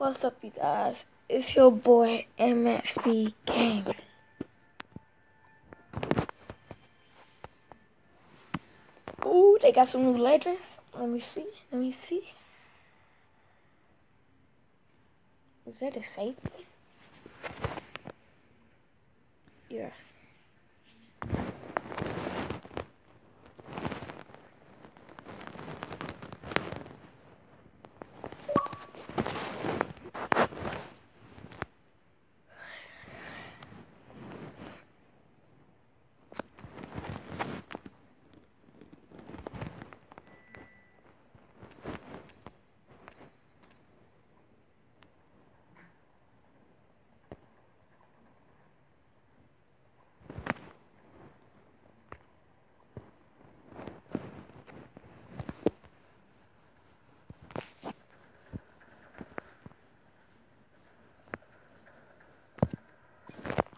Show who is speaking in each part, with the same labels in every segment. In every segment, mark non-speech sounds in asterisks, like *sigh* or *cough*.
Speaker 1: What's up, you guys? It's your boy MXP Gamer. Ooh, they got some new legends. Let me see. Let me see. Is that a safety? Yeah.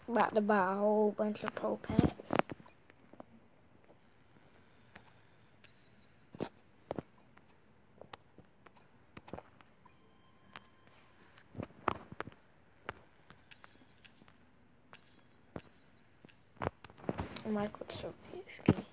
Speaker 1: About to buy a whole bunch of pro packs. Michael Trubisky.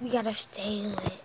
Speaker 1: We gotta stay lit.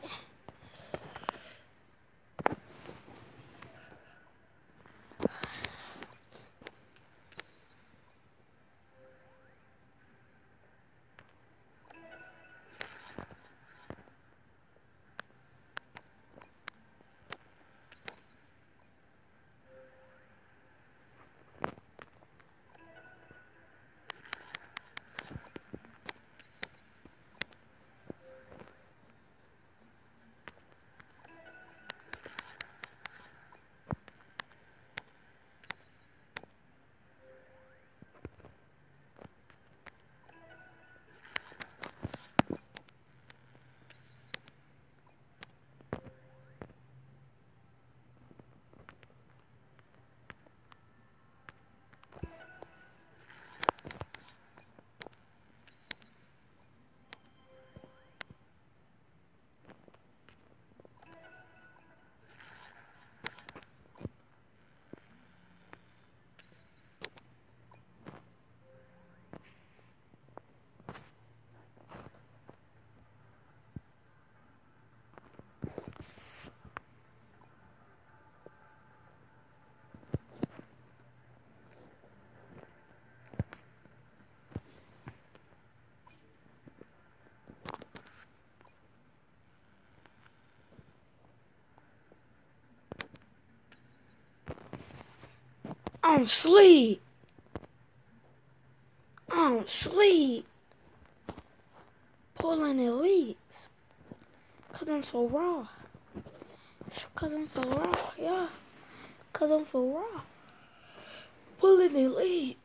Speaker 1: I don't sleep. I don't sleep. Pulling elites. Cause I'm so raw. Cause I'm so raw, yeah. Cause I'm so raw. pulling the.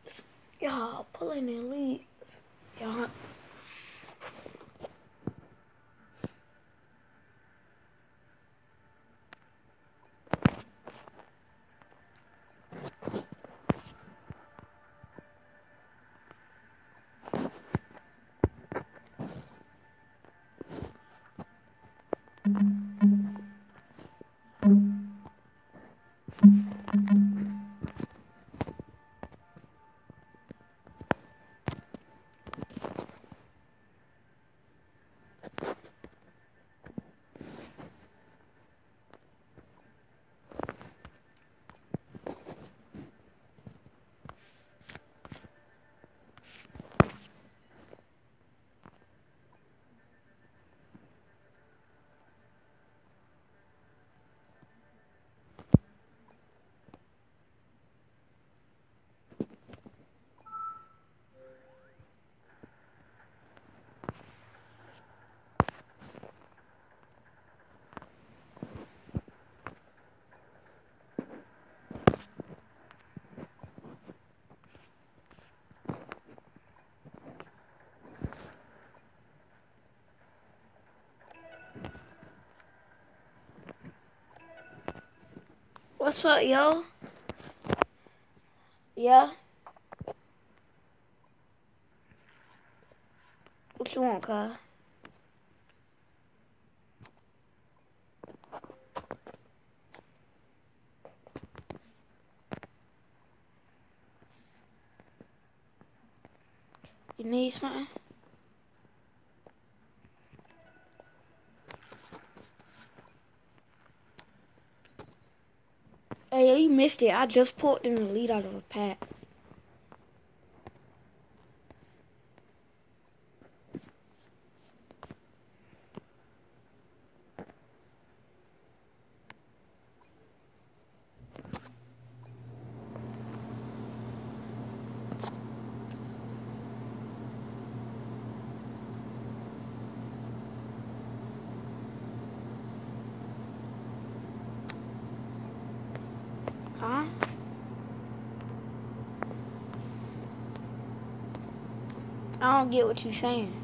Speaker 1: Y'all pulling the. Y'all. What's up, yo? Yeah? What you want, Kai? You need something? Missed it. I just pulled in the lead out of a pack. Huh? I don't get what you're saying.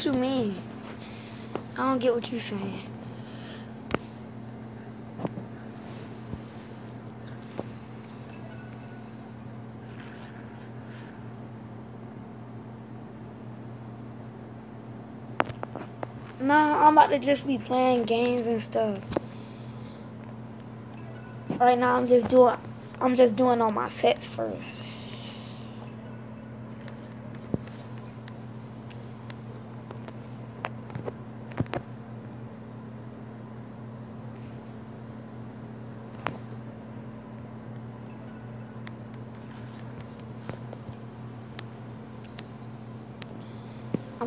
Speaker 1: What you mean? I don't get what you're saying. Nah, I'm about to just be playing games and stuff. Right now, I'm just doing, I'm just doing all my sets first.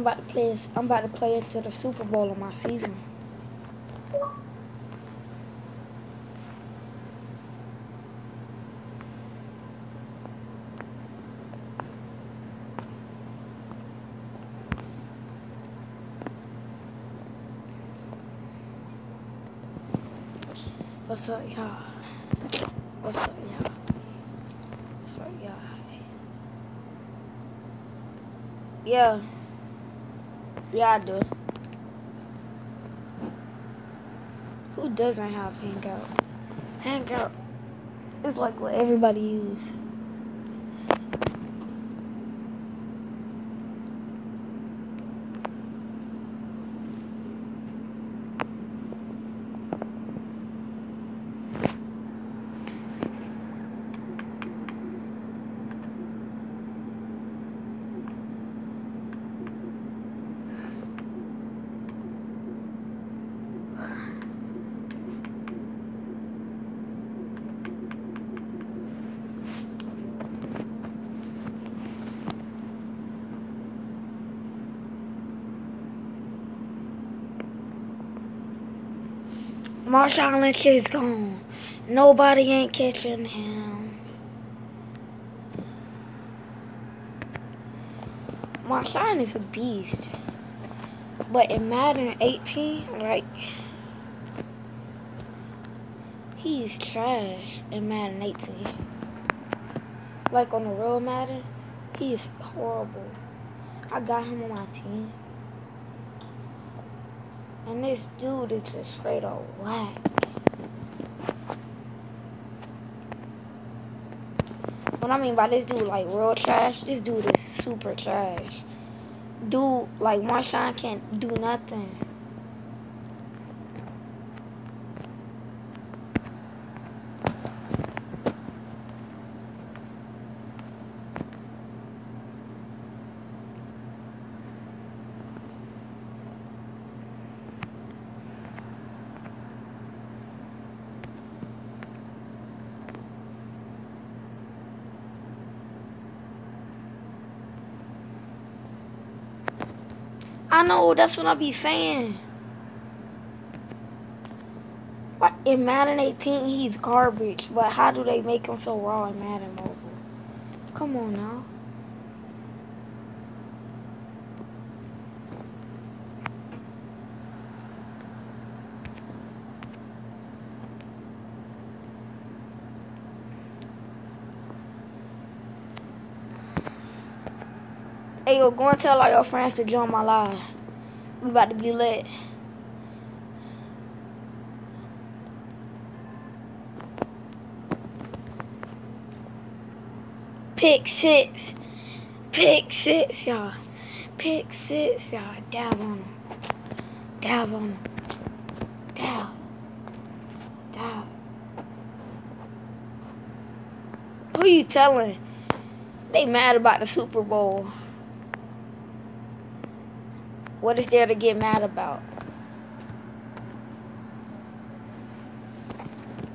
Speaker 1: About to play. I'm about to play into the Super Bowl of my season. What's up, y'all? What's up, y'all? What's up, y'all? Yeah. Yeah, I do. Who doesn't have Hangout? Hangout is like what everybody use. Marshawn Lynch is gone. Nobody ain't catching him. Marshawn is a beast. But in Madden 18, like, he's trash in Madden 18. Like on the real Madden, he's horrible. I got him on my team. And this dude is just straight up whack. What I mean by this dude, like real trash, this dude is super trash. Dude, like Marshawn can't do nothing. I know, that's what I be saying. In Madden 18, he's garbage, but how do they make him so raw in Madden Mobile? Come on now. Hey, yo, go and tell all your friends to join my live. We about to be lit. Pick six. Pick six, y'all. Pick six, y'all. Dab on them. Dab on them. Dab. Dab. Who you telling? They mad about the Super Bowl. What is there to get mad about?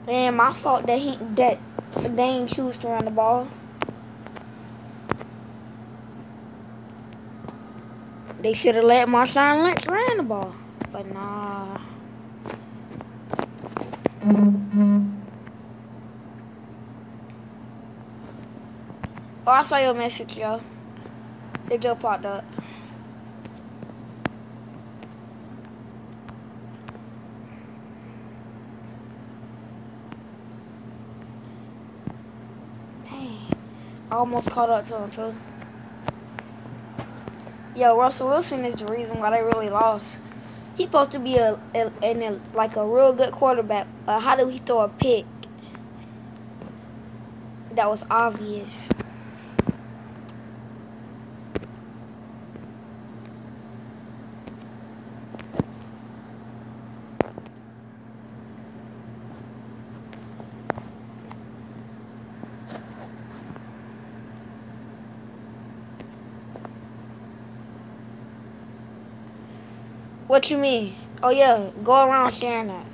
Speaker 1: And my fault that he that they ain't choose to run the ball. They should have let Marshawn Lynch run the ball, but nah. Oh, I saw your message, yo. It just popped up. Almost caught up to him too. Yo, Russell Wilson is the reason why they really lost. He supposed to be a, a, a like a real good quarterback. Uh, how did he throw a pick? That was obvious. What you mean? Oh yeah, go around sharing that.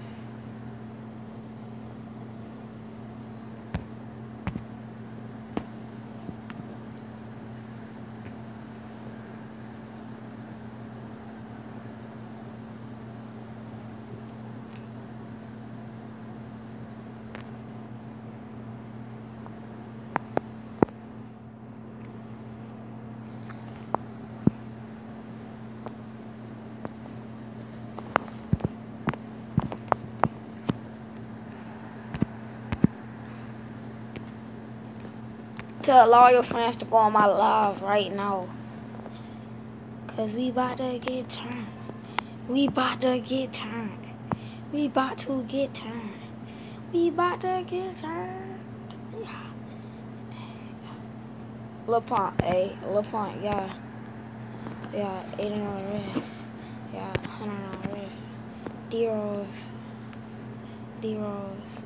Speaker 1: To allow your friends to go on my live right now. Cause we about to get turned. We about to get turned. We about to get turned. We about to get turned. Yeah. LaPont, eh? LaPont, yeah. Yeah, Aiden on the wrist. Yeah, Hunter on the wrist. D-Rose. D-Rose.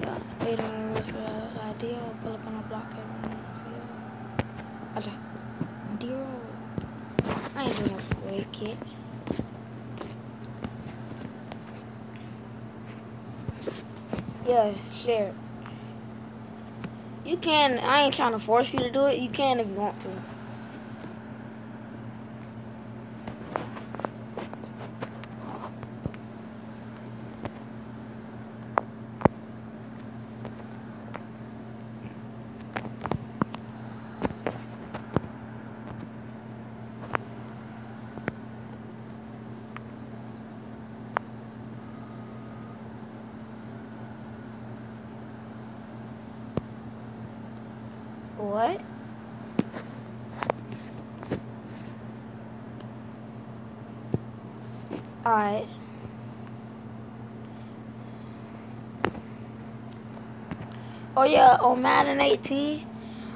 Speaker 1: Yeah, Aiden on the wrist. Yeah, deal. Pull up on the block. Yeah. Deal. I ain't this great kid. Yeah, share. You can, I ain't trying to force you to do it. You can if you want to. What? Alright. Oh yeah, on Madden 18,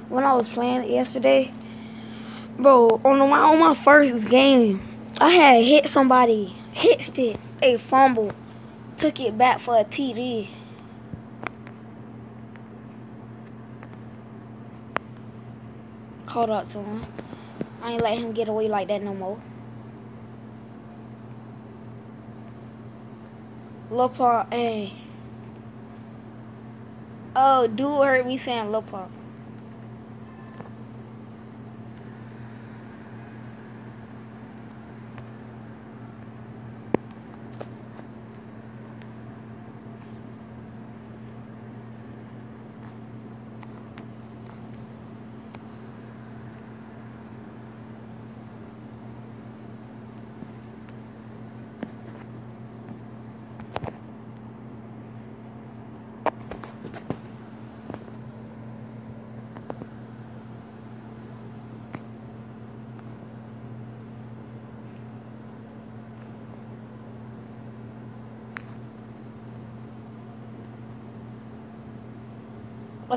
Speaker 1: when I was playing it yesterday, bro, on my on my first game, I had hit somebody, hit it, a fumble, took it back for a TD. Called out to him. I ain't let him get away like that no more. Lopar, hey. Oh, dude heard me saying Lopar.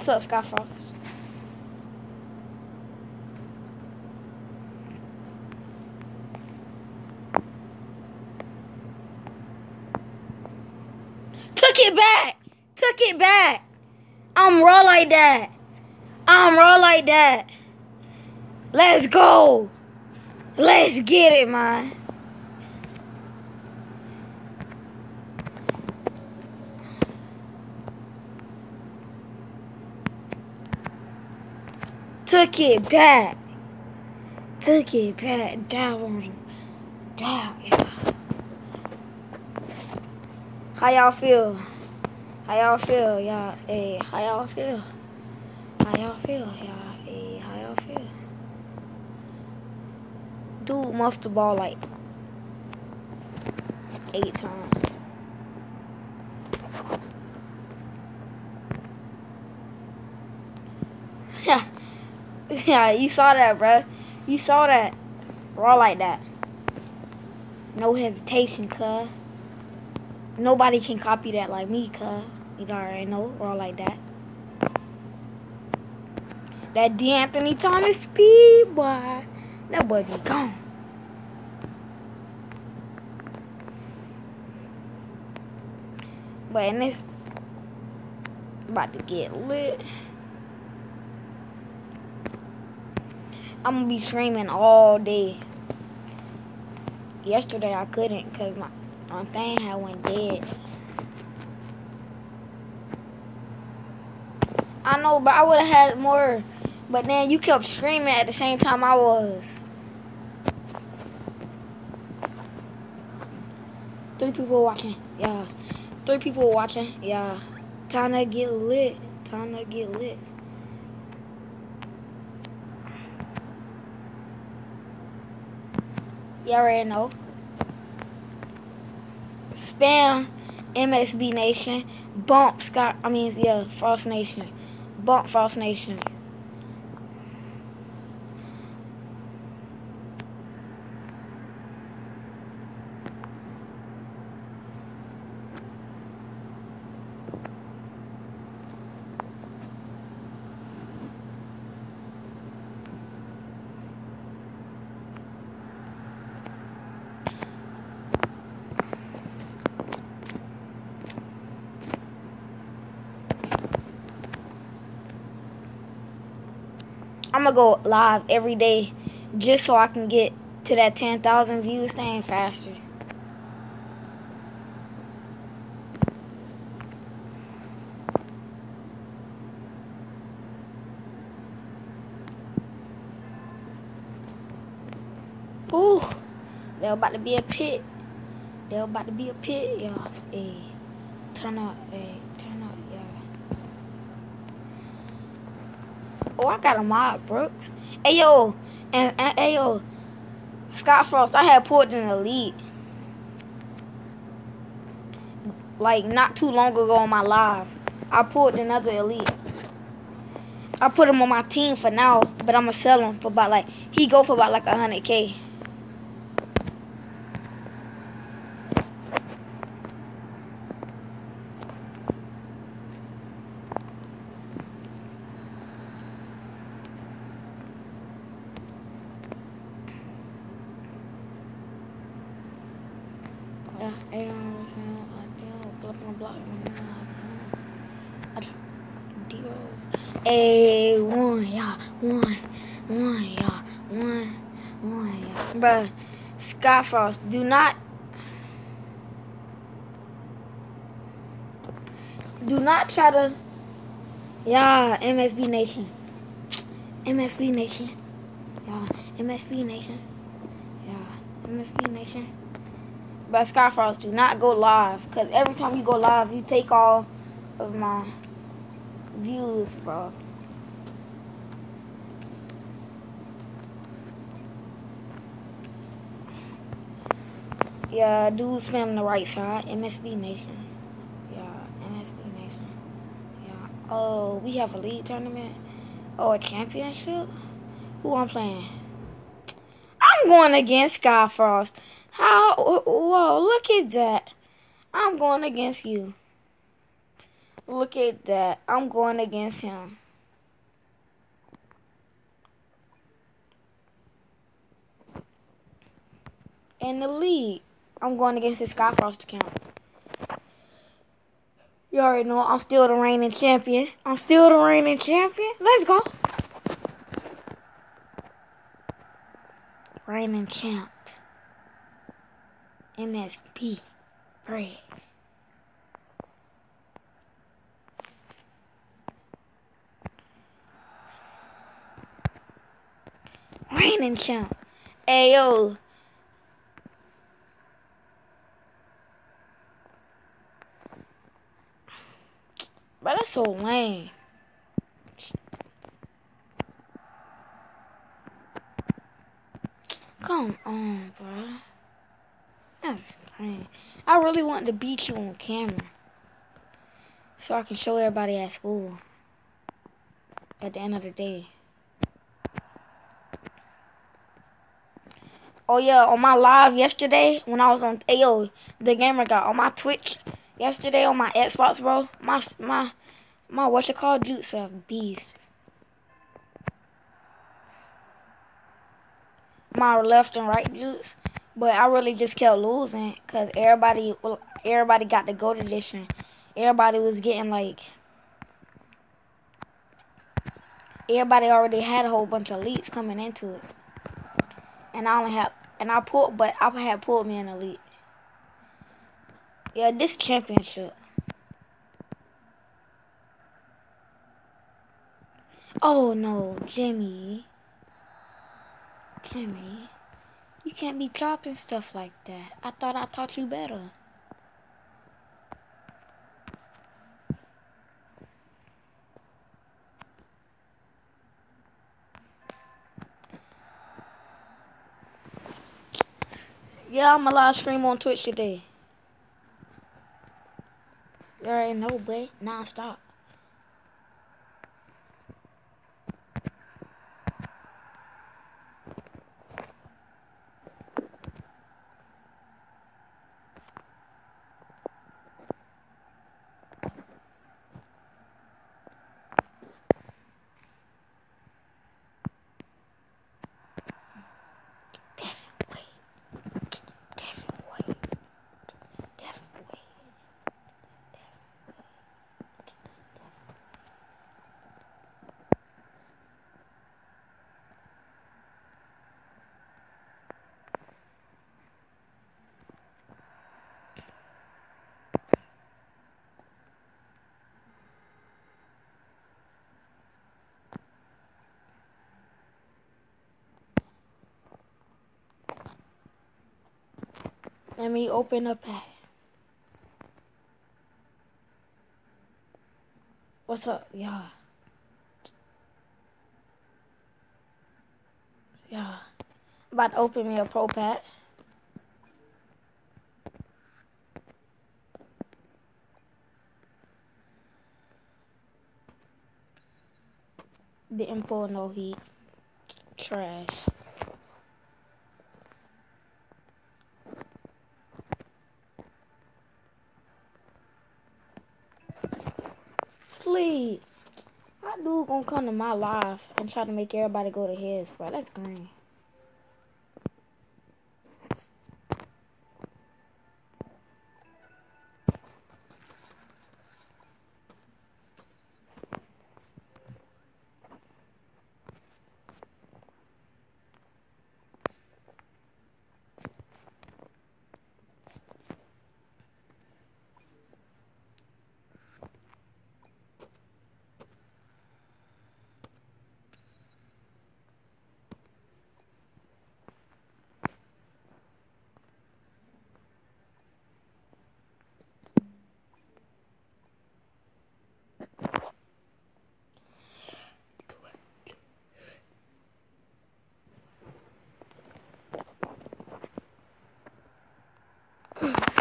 Speaker 1: What's up, Skyfrost? Took it back. Took it back. I'm raw like that. I'm raw like that. Let's go. Let's get it, man. Took it back. Took it back. Down. Down, yeah. How y'all feel? How y'all feel, y'all? Hey, how y'all feel? How y'all feel, y'all? Hey, how y'all feel? Dude must the ball like eight times. Yeah. *laughs* Yeah, you saw that, bro. You saw that. Raw like that. No hesitation, cuz. Nobody can copy that like me, cuz. You already know. Raw like that. That De'Anthony Thomas speed, boy. That boy be gone. But in this about to get lit. I'm gonna be streaming all day. Yesterday I couldn't because my, my thing had went dead. I know, but I would have had more. But then you kept streaming at the same time I was. Three people watching. Yeah. Three people watching. Yeah. Time to get lit. Time to get lit. You already know. Spam MSB Nation. Bump Scott. I mean, yeah, Frost Nation. Bump Frost Nation. Go live every day just so I can get to that 10,000 views thing faster. Ooh, there about to be a pit. There about to be a pit, y'all. Hey, turn up, hey, turn up, y'all. Oh, I got a mod, Brooks. Hey, yo, and, hey, yo, Scott Frost, I had pulled an elite. Like, not too long ago on my live. I pulled another elite. I put him on my team for now, but I'm gonna sell him for about like he go for about like a hundred k. Yeah, eight hours now. I deal block my block. I deal. A one, yeah, one, one, yeah, one, one, yeah. Bruh, Skyfrost, do not, do not try to, yeah, MSB Nation, MSB Nation, yeah, MSB Nation, yeah, MSB Nation. But Skyfrost, do not go live, cause every time you go live, you take all of my views, bro. Yeah, dude spam the right side. MSB Nation. Yeah, MSB Nation. Yeah. Oh, we have a league tournament. Oh, a championship? Who I'm playing? I'm going against Skyfrost. How? Whoa, look at that. I'm going against you. Look at that. I'm going against him. In the lead, I'm going against the Skyfrost account. You already know I'm still the reigning champion. I'm still the reigning champion. Let's go. Reigning champ. MSB. Brave. Reigning champ. Ayo. But that's so lame. Come on, bro. That's lame. I really want to beat you on camera. So I can show everybody at school. At the end of the day. Oh yeah, on my live yesterday when I was on Ayo, the gamer got on my Twitch yesterday on my Xbox, bro. My my my what's it called? Jutes a beast. My left and right jutes, but I really just kept losing because everybody everybody got the gold edition. Everybody was getting like everybody already had a whole bunch of elites coming into it and I only have and I pulled, but I had pulled me an elite. Yeah, this championship. Oh no, Jimmy. Jimmy, you can't be dropping stuff like that. I thought I taught you better. Yeah, I'm a live stream on Twitch today. You already know, boy. Non-stop. Let me open up at. What's up? Yeah. Yeah. About to open me a pro pack. Didn't pull no heat. Trash. Sleep. How dude gonna come to my life and try to make everybody go to his, bro? That's green.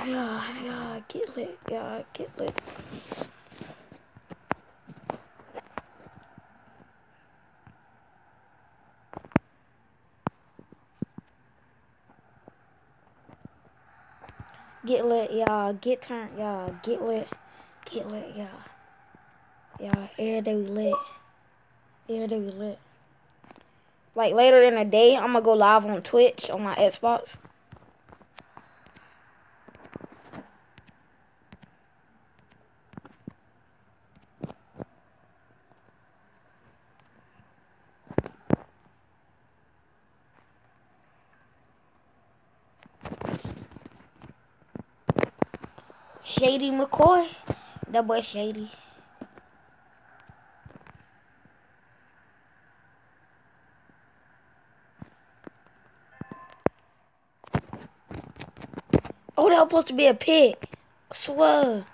Speaker 1: Yeah, yeah, get lit. Yeah, get lit. Get lit, y'all. Get turned, y'all. Get lit. Get lit, y'all. Y'all, every day we lit. Every day we lit. Like later in the day, I'm gonna go live on Twitch on my Xbox. Shady McCoy. That boy Shady. Oh, that was supposed to be a pig. I swear.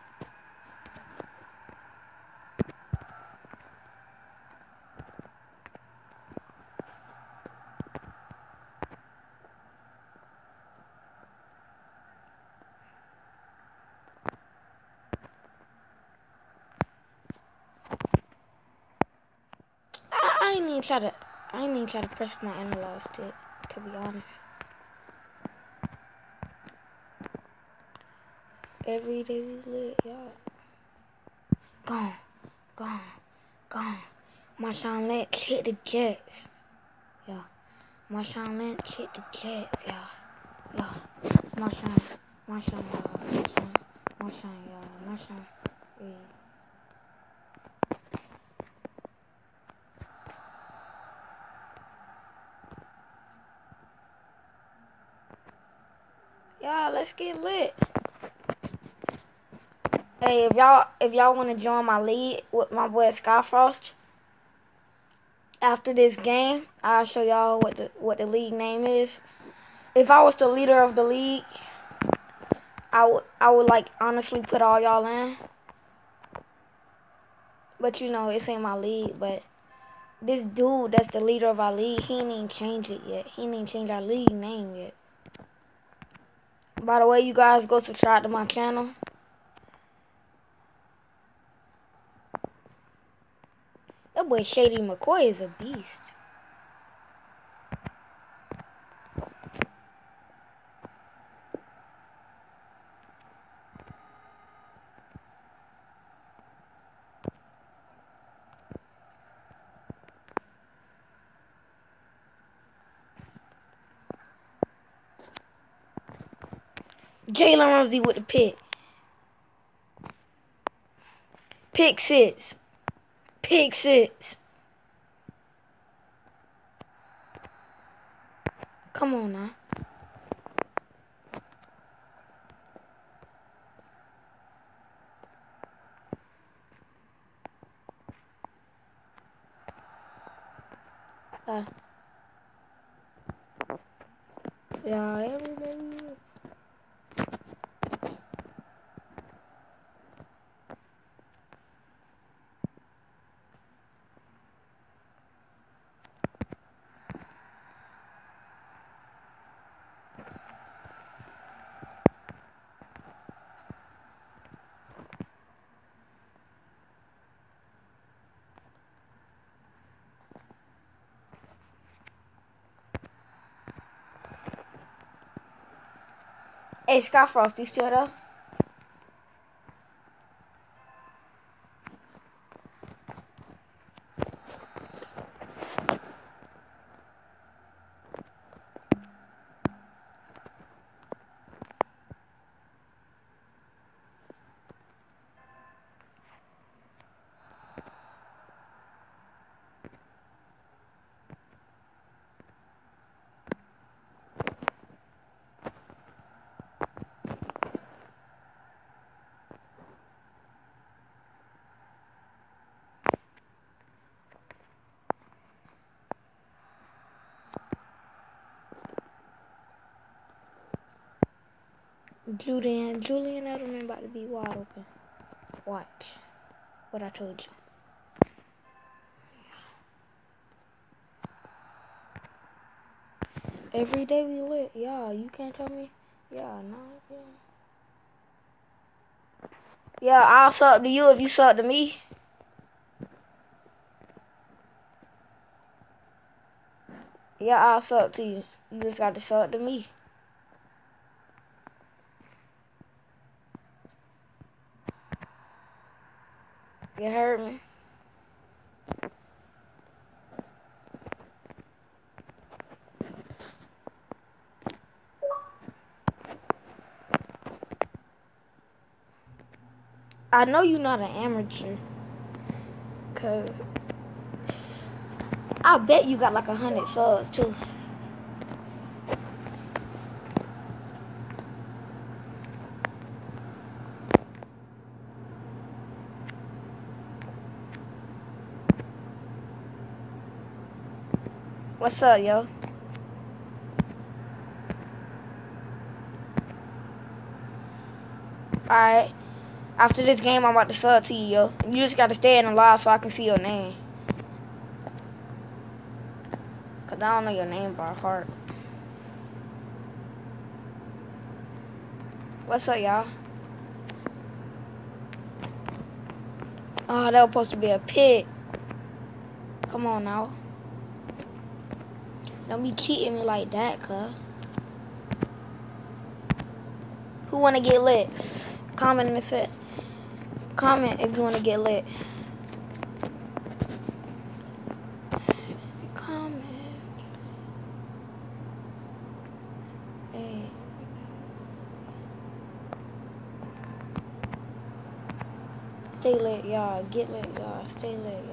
Speaker 1: I, I ain't even try to. Try to press my analog stick. To be honest. Every day lit, y'all. Gone, gone, gone. Marshawn Lynch hit the Jets. Yeah. Marshawn Lynch hit the Jets, yeah. Yeah. Marshawn, Marshawn, y'all. Marshawn, Marshawn, y'all. Marshawn, yeah. Y'all, let's get lit. Hey, if y'all if y'all want to join my league with my boy Skyfrost, after this game, I'll show y'all what the what the league name is. If I was the leader of the league, I would I would like honestly put all y'all in. But you know, it's ain't my league. But this dude that's the leader of our league, he ain't even change it yet. He ain't even change our league name yet. By the way, you guys go subscribe to my channel. That boy Shady McCoy is a beast. Jalen Ramsey with the pick. Pick six. Pick six. Come on now. Uh, yeah, everybody. Hey, Skyfrost, you still there? Julian, Julian Edelman about to be wide open. Watch what I told you. Every day we lit. Yeah, you can't tell me. Yeah, no, yeah. Yeah, I'll sub to you if you sub to me. Yeah, I'll sub to you. You just got to sub to me. You me? I know you're not an amateur. Cause I bet you got like a hundred subs too. What's up, yo? Alright. After this game, I'm about to sub to you, yo. You just gotta stay in the live so I can see your name. Cause I don't know your name by heart. What's up, y'all? Oh, that was supposed to be a pit. Come on now. Don't be cheating me like that, cuz. Who wanna get lit? Comment in the set. Comment if you wanna get lit. Comment. Hey. Stay lit, y'all. Get lit, y'all. Stay lit, y'all.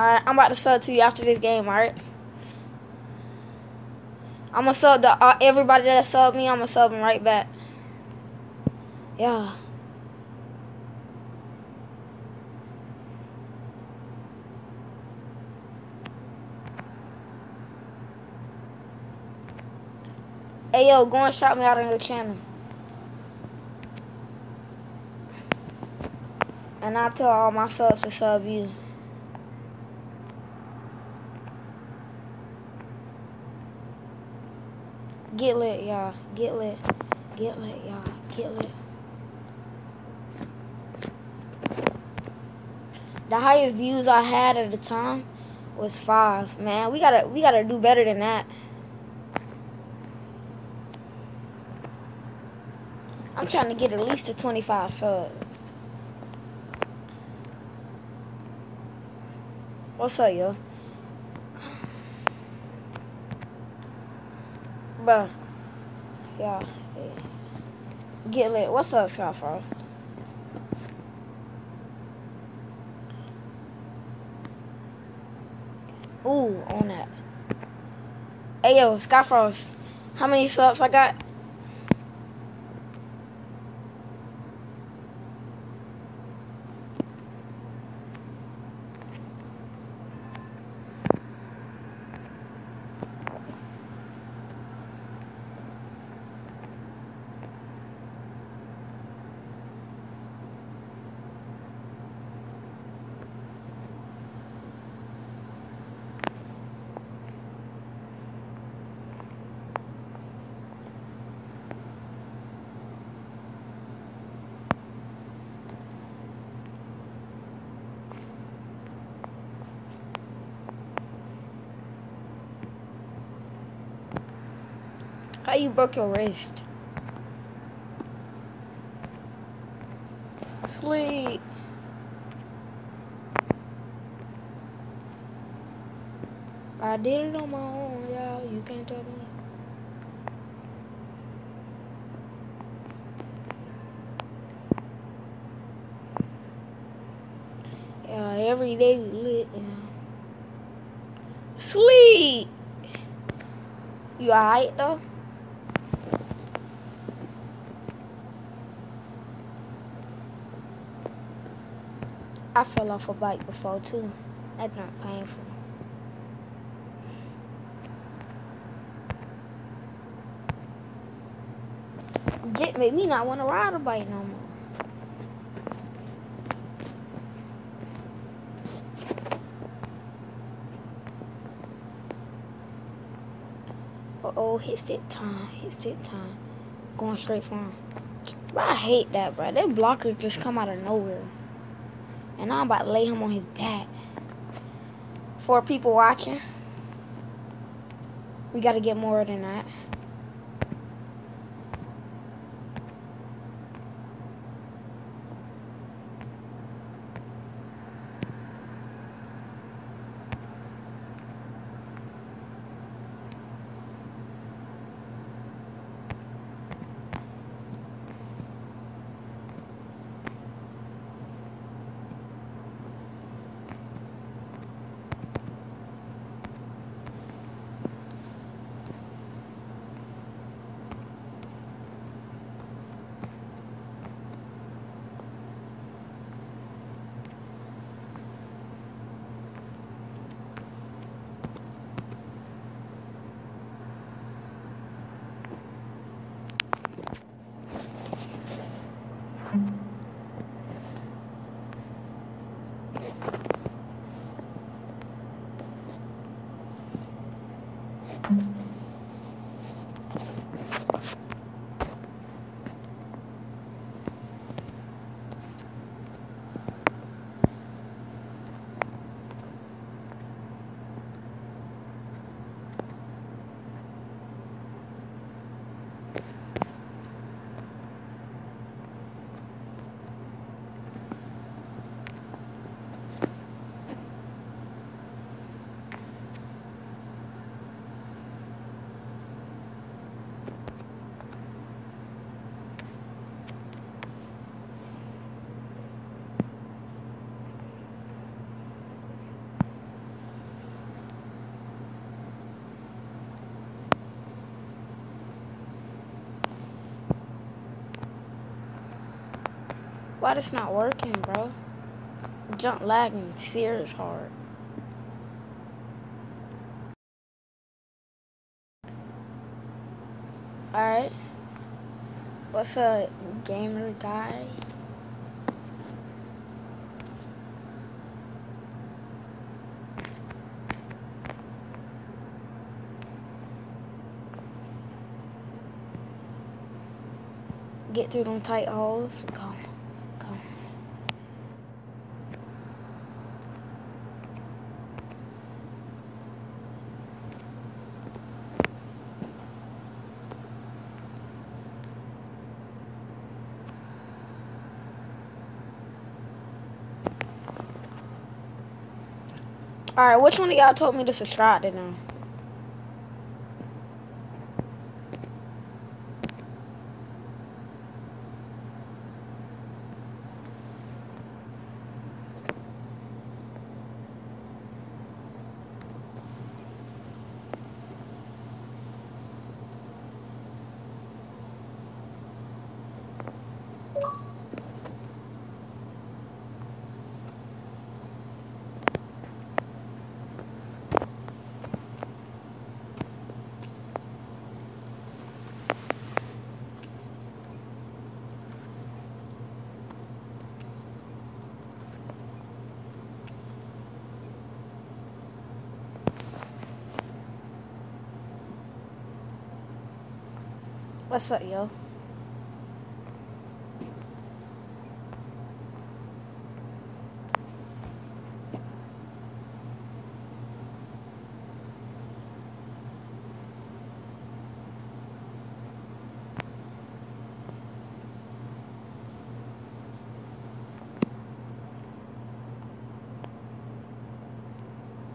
Speaker 1: Alright, I'm about to sub to you after this game, alright? I'm gonna sub to uh, everybody that sub me, I'm gonna sub them right back. Yeah. Hey yo, go and shout me out on your channel. And I'll tell all my subs to sub you. Get lit, y'all. Get lit. Get lit, y'all. Get lit. The highest views I had at the time was five. Man, we gotta we gotta do better than that. I'm trying to get at least to 25 subs. What's up, yo? Bruh. Yeah. Get lit. What's up, South Frost? Ooh, on that. Hey, yo, Skyfrost. How many subs I got? You broke your wrist? Sleep. I did it on my own, y'all. You can't tell me. Yeah, every day we lit. Yeah. Sleep. You alright though? I fell off a bike before too. That's not painful. Get made me not want to ride a bike no more. Oh, hit that time, hit that time. Going straight for him. I hate that, bro. That blockers just come out of nowhere. And I'm about to lay him on his back. For people watching, we got to get more than that. Why this not working, bro? Jump lagging serious hard. Alright. What's a gamer guy? Get through them tight holes. Alright, which one of y'all told me to subscribe to them? That's not you.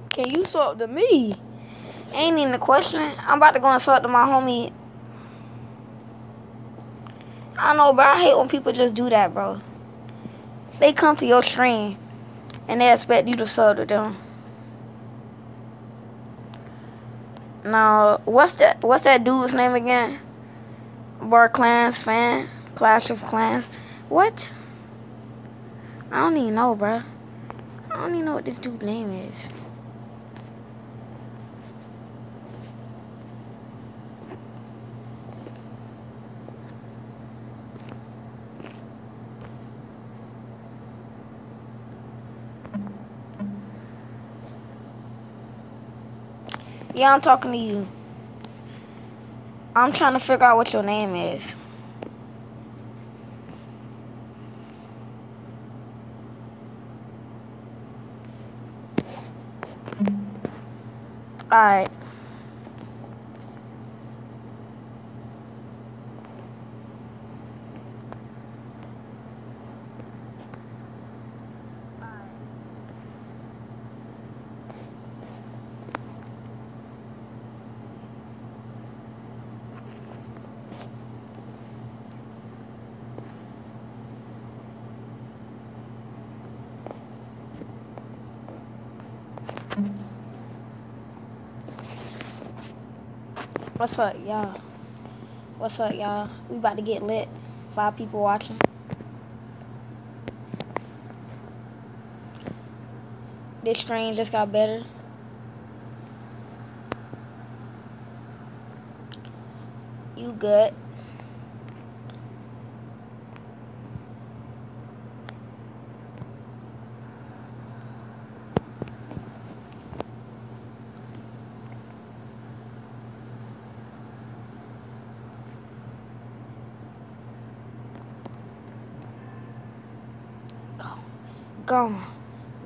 Speaker 1: Can you salt to me? Ain't even a question. I'm about to go and salt to my homie I know, bro. I hate when people just do that, bro. They come to your stream and they expect you to sub to them. Now, what's that? What's that dude's name again? Bar Clans fan, Clash of Clans. What? I don't even know, bro. I don't even know what this dude's name is. Yeah, I'm talking to you. I'm trying to figure out what your name is. Alright. What's up, y'all? What's up, y'all? We about to get lit. Five people watching. This stream just got better. You good? Gone.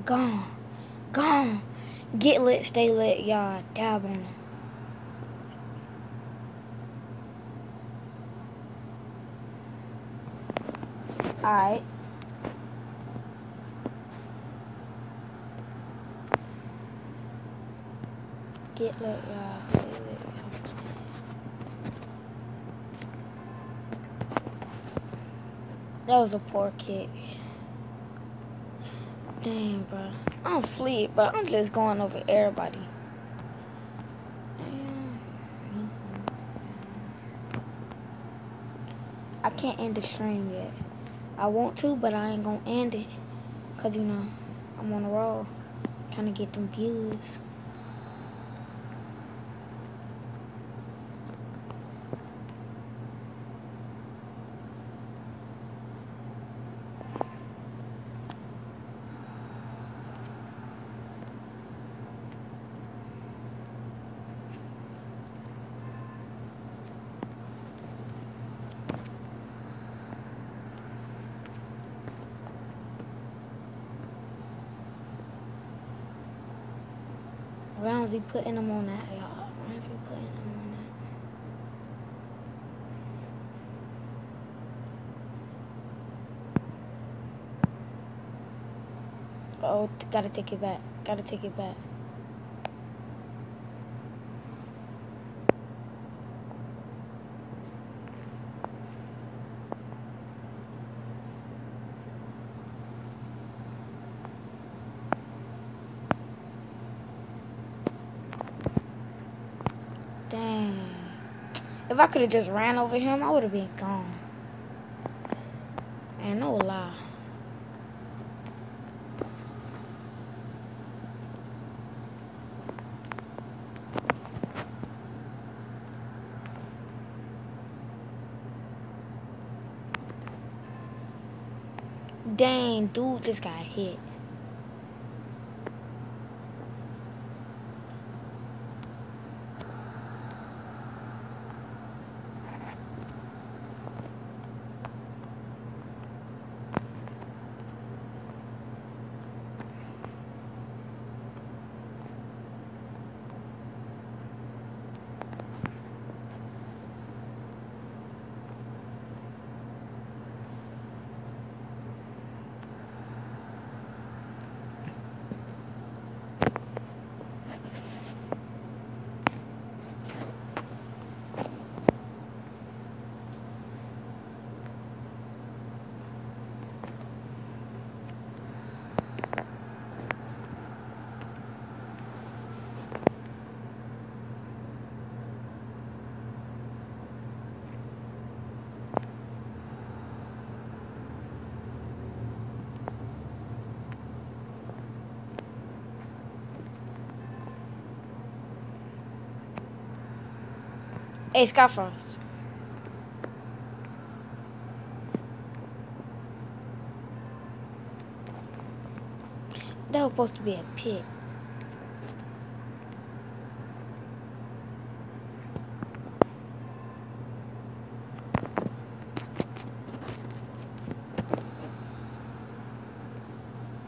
Speaker 1: Gone. Gone. Get lit, stay lit, y'all. Dab on them. Alright. Get lit, y'all. Stay lit. That was a poor kick. Damn, bro. I don't sleep, but I'm just going over everybody. I can't end the stream yet. I want to, but I ain't gonna end it. Cause you know, I'm on the roll. Trying to get them views. Ramsey putting them on that, y'all. Ramsey putting them on that. Oh, gotta take it back. Gotta take it back. Dang. If I could have just ran over him, I would have been gone. And no lie. Dang, dude just got hit. Hey, Scott Frost. That was supposed to be a pit.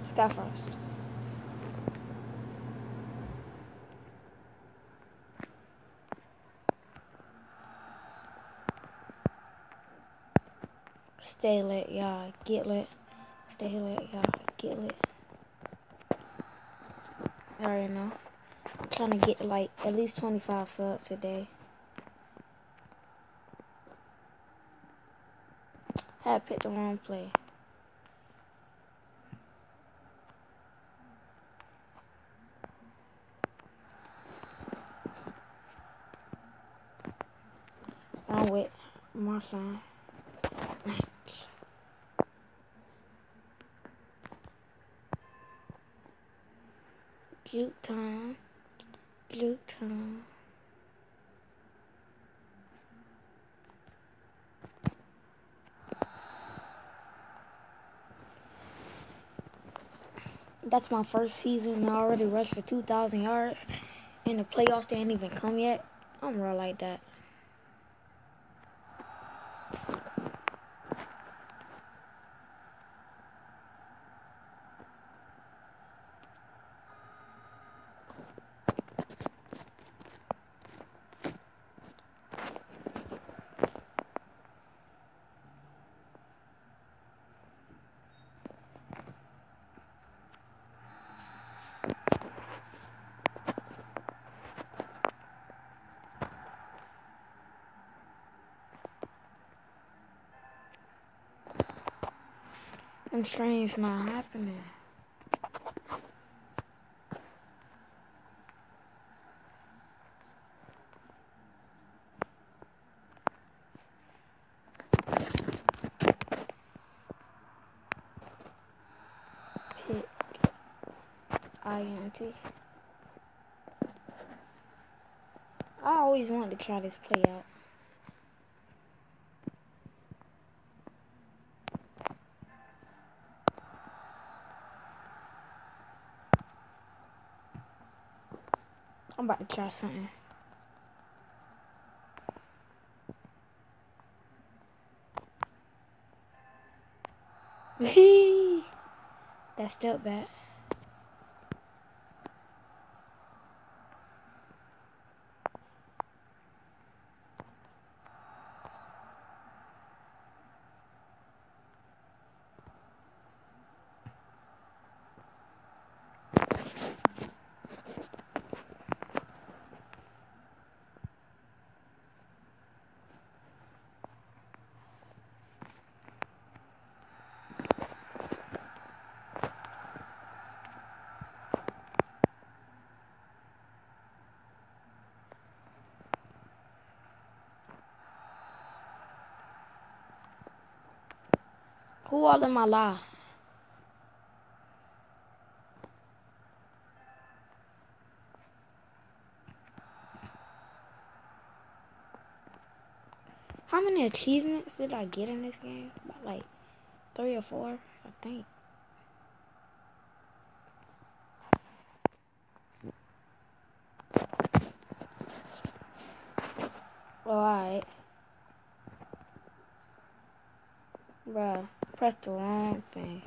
Speaker 1: Scott Frost. Stay lit, y'all. Get lit. Stay lit, y'all. Get lit. I already know. I'm trying to get like at least 25 subs today. I picked the wrong play. I'm with Marshawn. Glute time. Time. That's my first season. I already rushed for 2,000 yards. And the playoffs didn't even come yet. I'm real like that. Trains not happening. Pick. I always wanted to try this play out. To try something. *laughs* That's still bad. Who all in my life? How many achievements did I get in this game? About like three or four, I think. Alright. Bruh, press the wrong thing.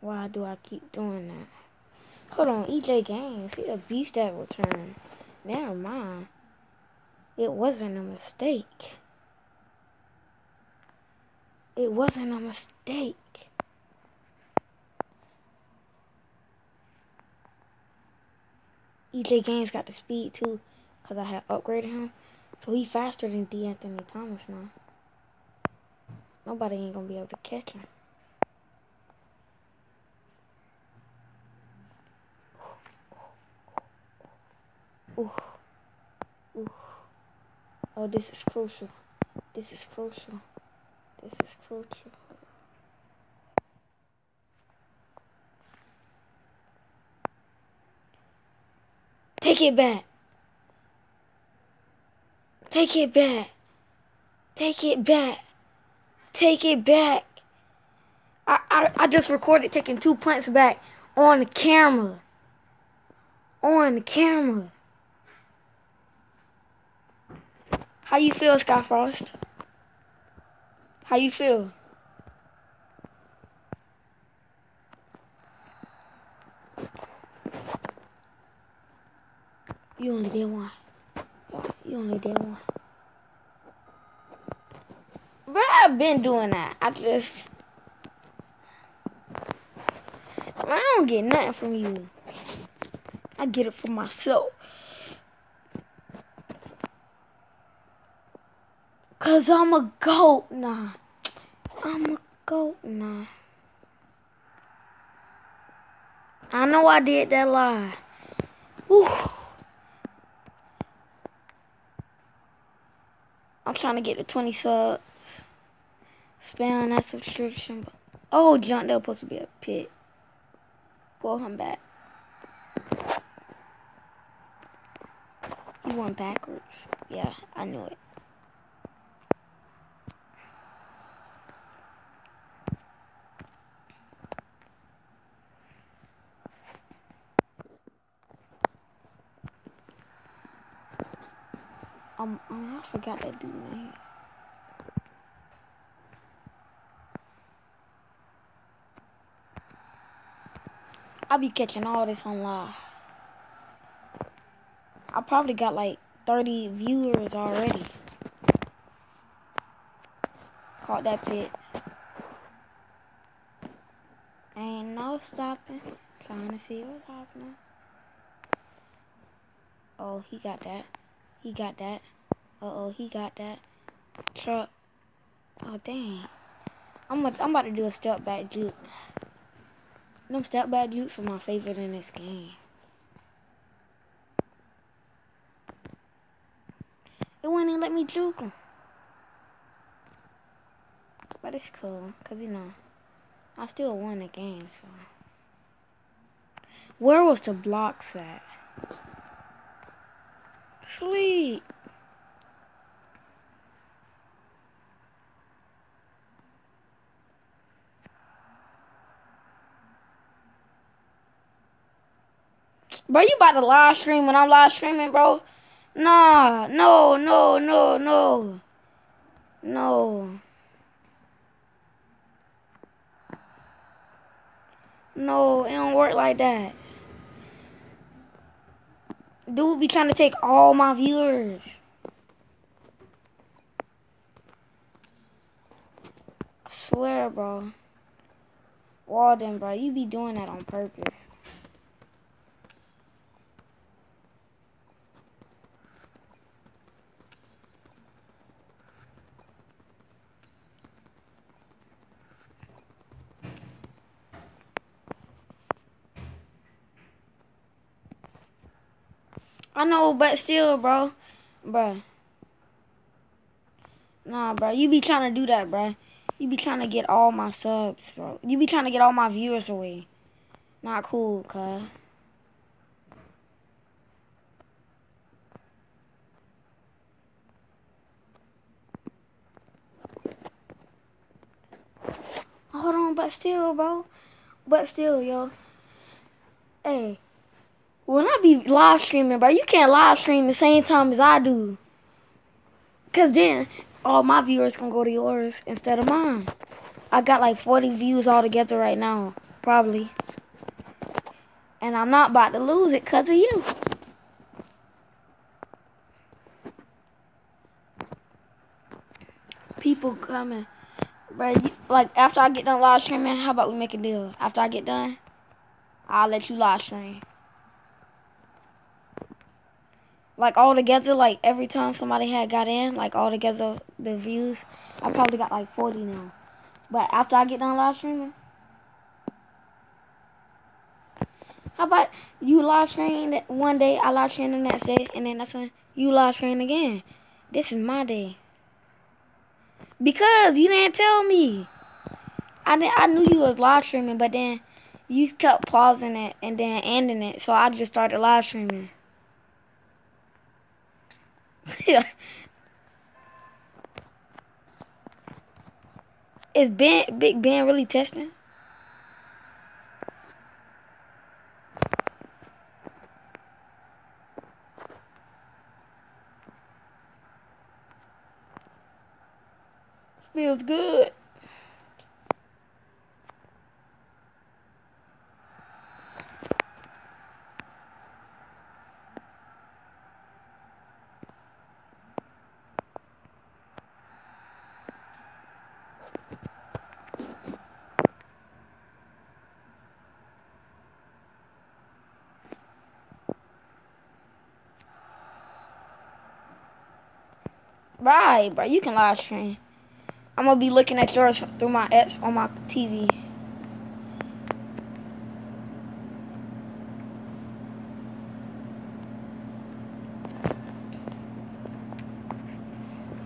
Speaker 1: Why do I keep doing that? Hold on, EJ Gaines. He a beast at return. Never mind. It wasn't a mistake. It wasn't a mistake. EJ Gaines got the speed too, because I had upgraded him. So he faster than De'Anthony Thomas now. Nobody ain't gonna be able to catch him. Ooh. Ooh. Oh, this is crucial. This is crucial. This is crucial. Take it back. Take it back. Take it back. Take it back. I, I, I just recorded taking two punts back on the camera. On the camera. How you feel, Sky Frost? How you feel? You only did one. You only did one. But I've been doing that. I just. I don't get nothing from you. I get it for myself. Cause I'm a goat nah. I'm a goat nah. I know I did that lie. Whew. I'm trying to get the 20 subs. Spam that subscription. Oh, John, was supposed to be a pit. Pull him back. He went backwards. Yeah, I knew it. Um, I forgot that dude. I'll be catching all this on live. I probably got like 30 viewers already. Caught that pit. Ain't no stopping. Trying to see what's happening. Oh, he got that. He got that. Uh-oh, he got that. Truck. Oh, dang. I'm, a, I'm about to do a step back juke. Them step back jukes are my favorite in this game. It wouldn't even let me juke them. But it's cool, because, you know, I still won the game, so. Where was the blocks at? Sleep. Bro, you about to live stream when I'm live streaming, bro? Nah, no, no, no, no. No. No, it don't work like that. Dude be trying to take all my viewers. I swear, bro. Walden, bro, you be doing that on purpose. I know, but still, bro. Bro. Nah, bro. You be trying to do that, bro. You be trying to get all my subs, bro. You be trying to get all my viewers away. Not cool, cuz. Hold on, but still, bro. But still, yo. Hey when I be live streaming, bro, you can't live stream the same time as I do. Cause then all my viewers can go to yours instead of mine. I got like 40 views all together right now, probably. And I'm not about to lose it because of you. People coming. Bro, like after I get done live streaming, how about we make a deal? After I get done, I'll let you live stream. Like all together, like every time somebody had got in, like all together the views, I probably got like 40 now. But after I get done live streaming, how about you live stream one day, I live stream the next day, and then that's when you live stream again. This is my day. Because you didn't tell me. I didn't, I knew you was live streaming, but then you kept pausing it and then ending it, so I just started live streaming. *laughs* Is Ben Big Ben really testing? Feels good. Right, bro. You can live stream. I'm gonna be looking at yours through my X on my TV.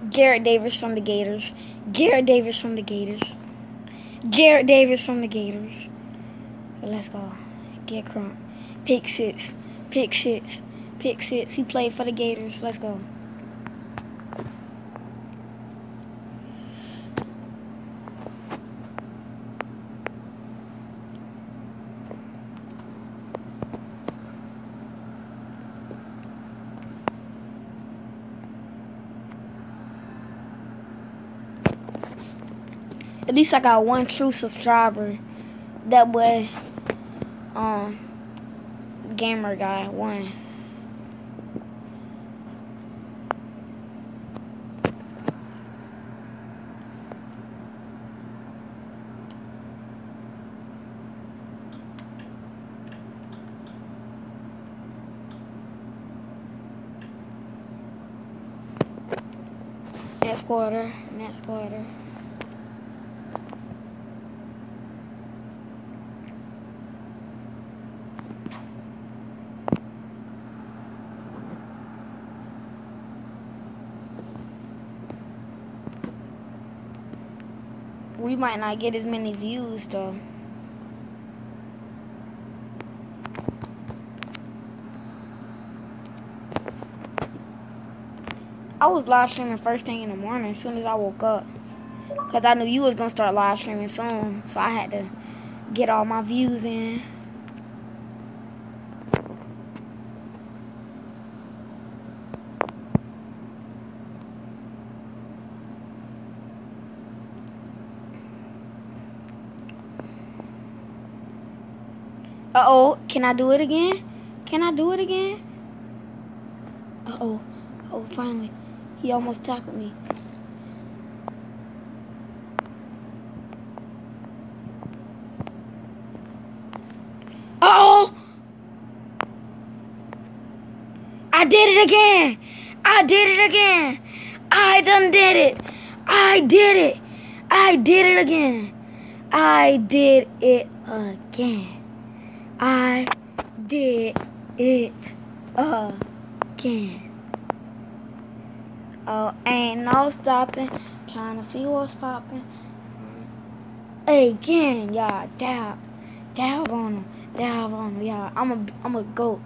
Speaker 1: Jarrad Davis from the Gators. Jarrad Davis from the Gators. Jarrad Davis from the Gators. Let's go. Get crunk. Pick six. Pick six. Pick six. He played for the Gators. Let's go. At least I got one true subscriber. That way, um, gamer guy, one. Next quarter, next quarter. We might not get as many views though. I was live streaming first thing in the morning as soon as I woke up. Because I knew you was to start live streaming soon. So I had to get all my views in. Can I do it again? Can I do it again? Uh-oh, oh, finally. He almost tackled me. Uh-oh! I did it again! I did it again! I done did it! I did it! I did it again! I did it again. I did it again. Oh, ain't no stopping. Trying to see what's popping. Again, y'all. Dab. Dab on them. Dab on them, y'all. I'm a, I'm a goat.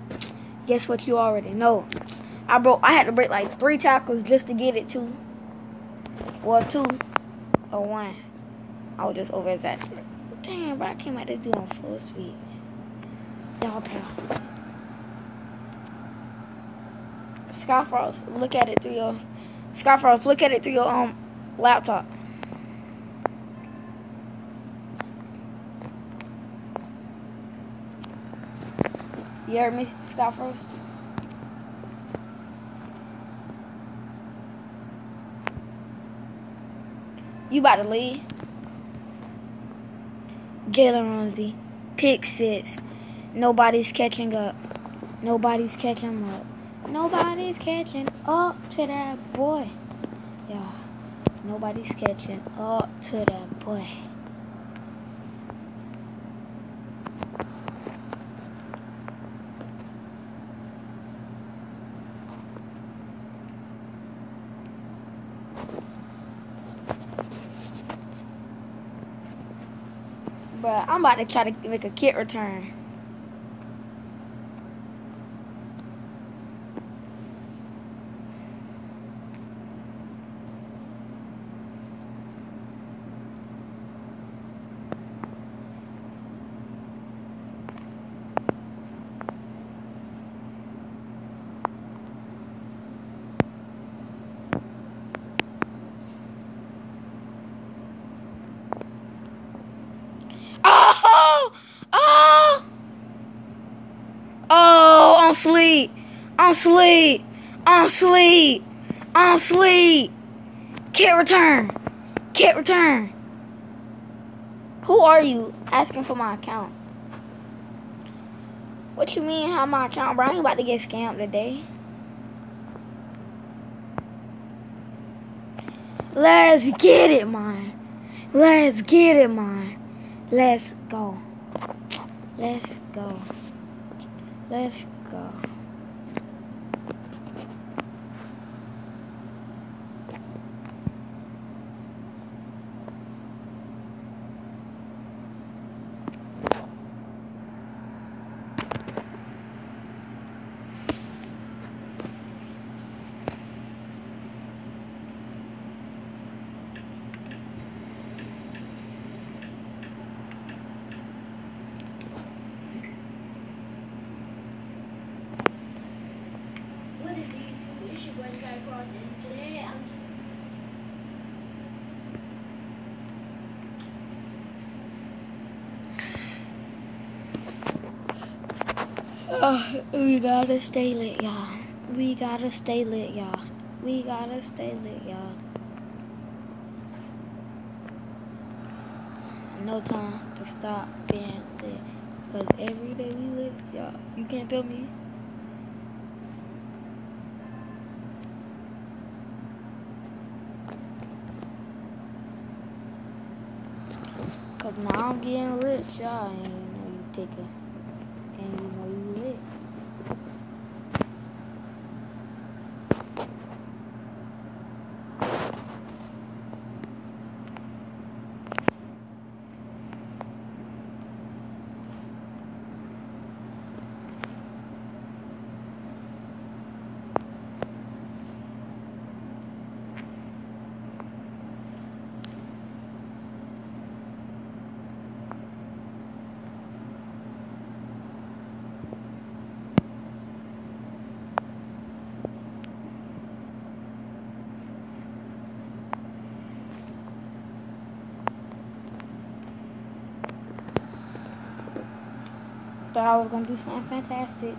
Speaker 1: Guess what you already know. I broke, I had to break like three tackles just to get it to, Well, two or one. I was just over exaggerating. Damn, bro, I came at this dude on full speed. Y'all pal. Skyfrost, look at it through your Skyfrost, look at it through your um laptop. You heard me, Skyfrost? You about to leave? Jalen Ramsey, pick six. Nobody's catching up. Nobody's catching up. Nobody's catching up to that boy. Yeah. Nobody's catching up to that boy. But I'm about to try to make a kit return. I'm sleep. I'm sleep. I'm sleep. Can't return. Can't return. Who are you asking for my account? What you mean how my account, bro? I ain't about to get scammed today. Let's get it, man. Let's get it, man. Let's go. Let's go. Let's go.
Speaker 2: What is YouTube? It's your boy Sky Frost, and today I'm
Speaker 1: Uh, we gotta stay lit, y'all. We gotta stay lit, y'all. We gotta stay lit, y'all. No time to stop being lit. Cause every day we lit, y'all. You can't tell me. Cause now I'm getting rich, y'all. And you know you take a, and you know you lit. Thought I was gonna do something fantastic.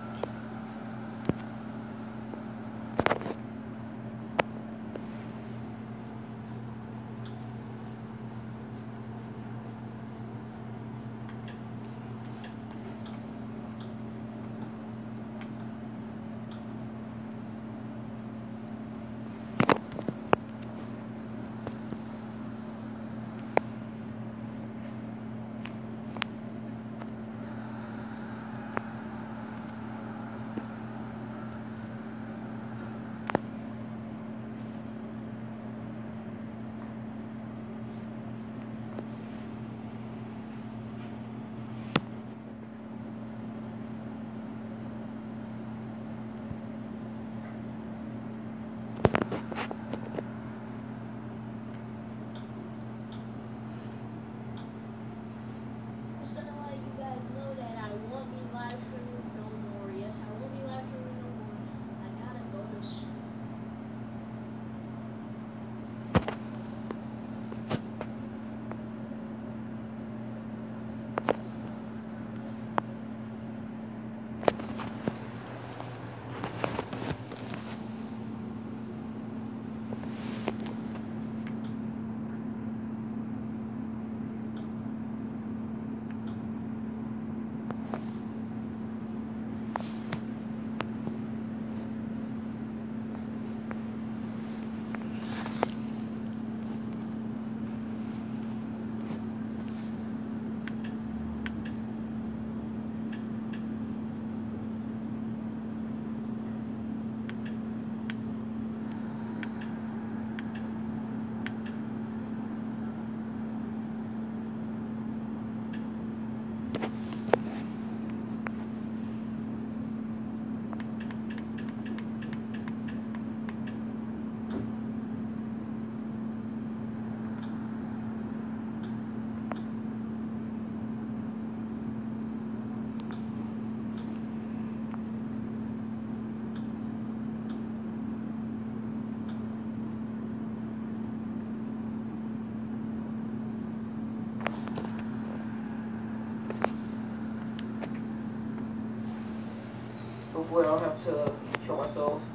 Speaker 3: Kill myself.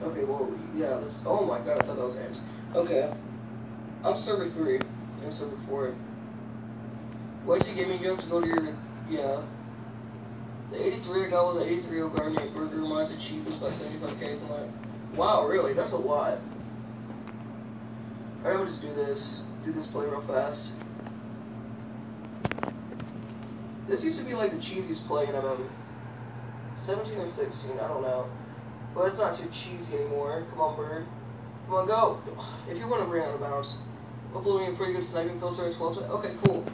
Speaker 3: Okay, well, yeah, there's. Oh my god, I thought that was. Okay. I'm server 3. I'm server 4. What's me, you have to go to your. Yeah. The 83 I got was an 83 year old Gardner burger. Mine's the cheapest by 75k. I'm like, wow, really? That's a lot. Alright, we'll just do this. Do this play real fast. This used to be like the cheesiest play in MM. 17 or 16, I don't know. But it's not too cheesy anymore. Come on, bird. Come on, go. If you want to bring out of bounds. Uploading a pretty good sniping filter at 12. Okay, cool.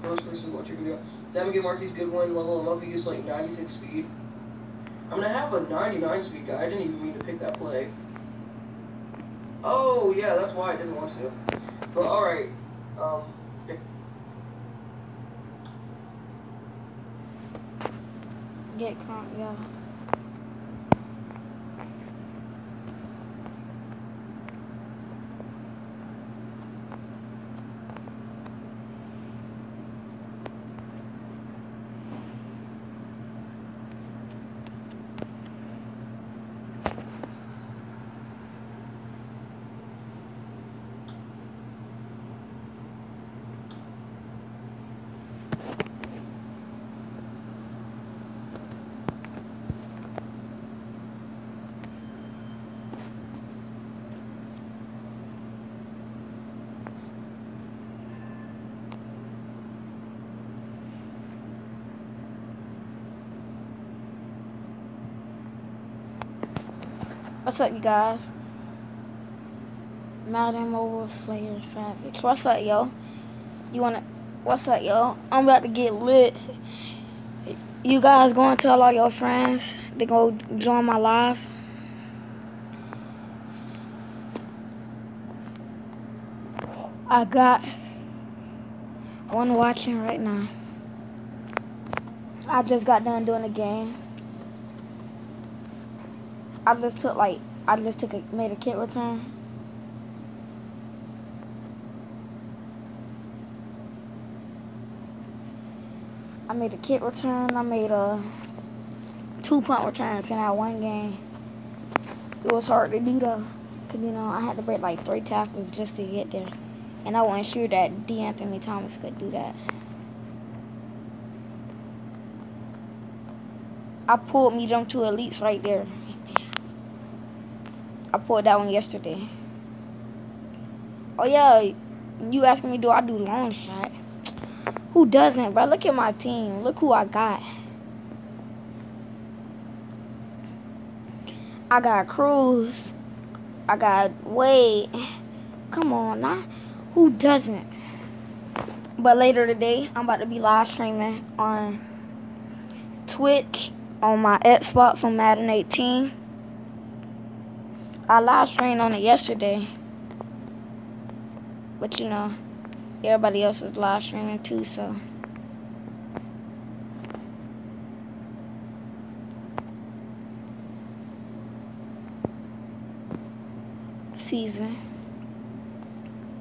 Speaker 3: First person watch your video. Devin get Marquis good one. Level him up. He like 96 speed. I'm gonna have a 99 speed guy. I didn't even mean to pick that play. Oh, yeah, that's why I didn't want to. But alright. Um,
Speaker 1: Get crunk, yeah. What's up, you guys? Madden Mobile Slayer Savage. What's up, yo? You wanna? What's up, yo? I'm about to get lit. You guys going to tell all your friends to go join my live? I got one watching right now. I just got done doing a game. I just took like I just took a made a kit return. I made a kit return. I made a two punt returns in that one game. It was hard to do though, cause you know I had to break like three tackles just to get there, and I wasn't sure that De'Anthony Thomas could do that. I pulled me them two elites right there. I pulled that one yesterday. Oh yeah, you asking me do I do long shot? Who doesn't, bro? Look at my team. Look who I got. I got Cruz. I got Wade. Come on, now. Who doesn't? But later today, I'm about to be live streaming on Twitch, on my Xbox, on Madden 18. I live streamed on it yesterday. But you know, everybody else is live streaming too, so. Season.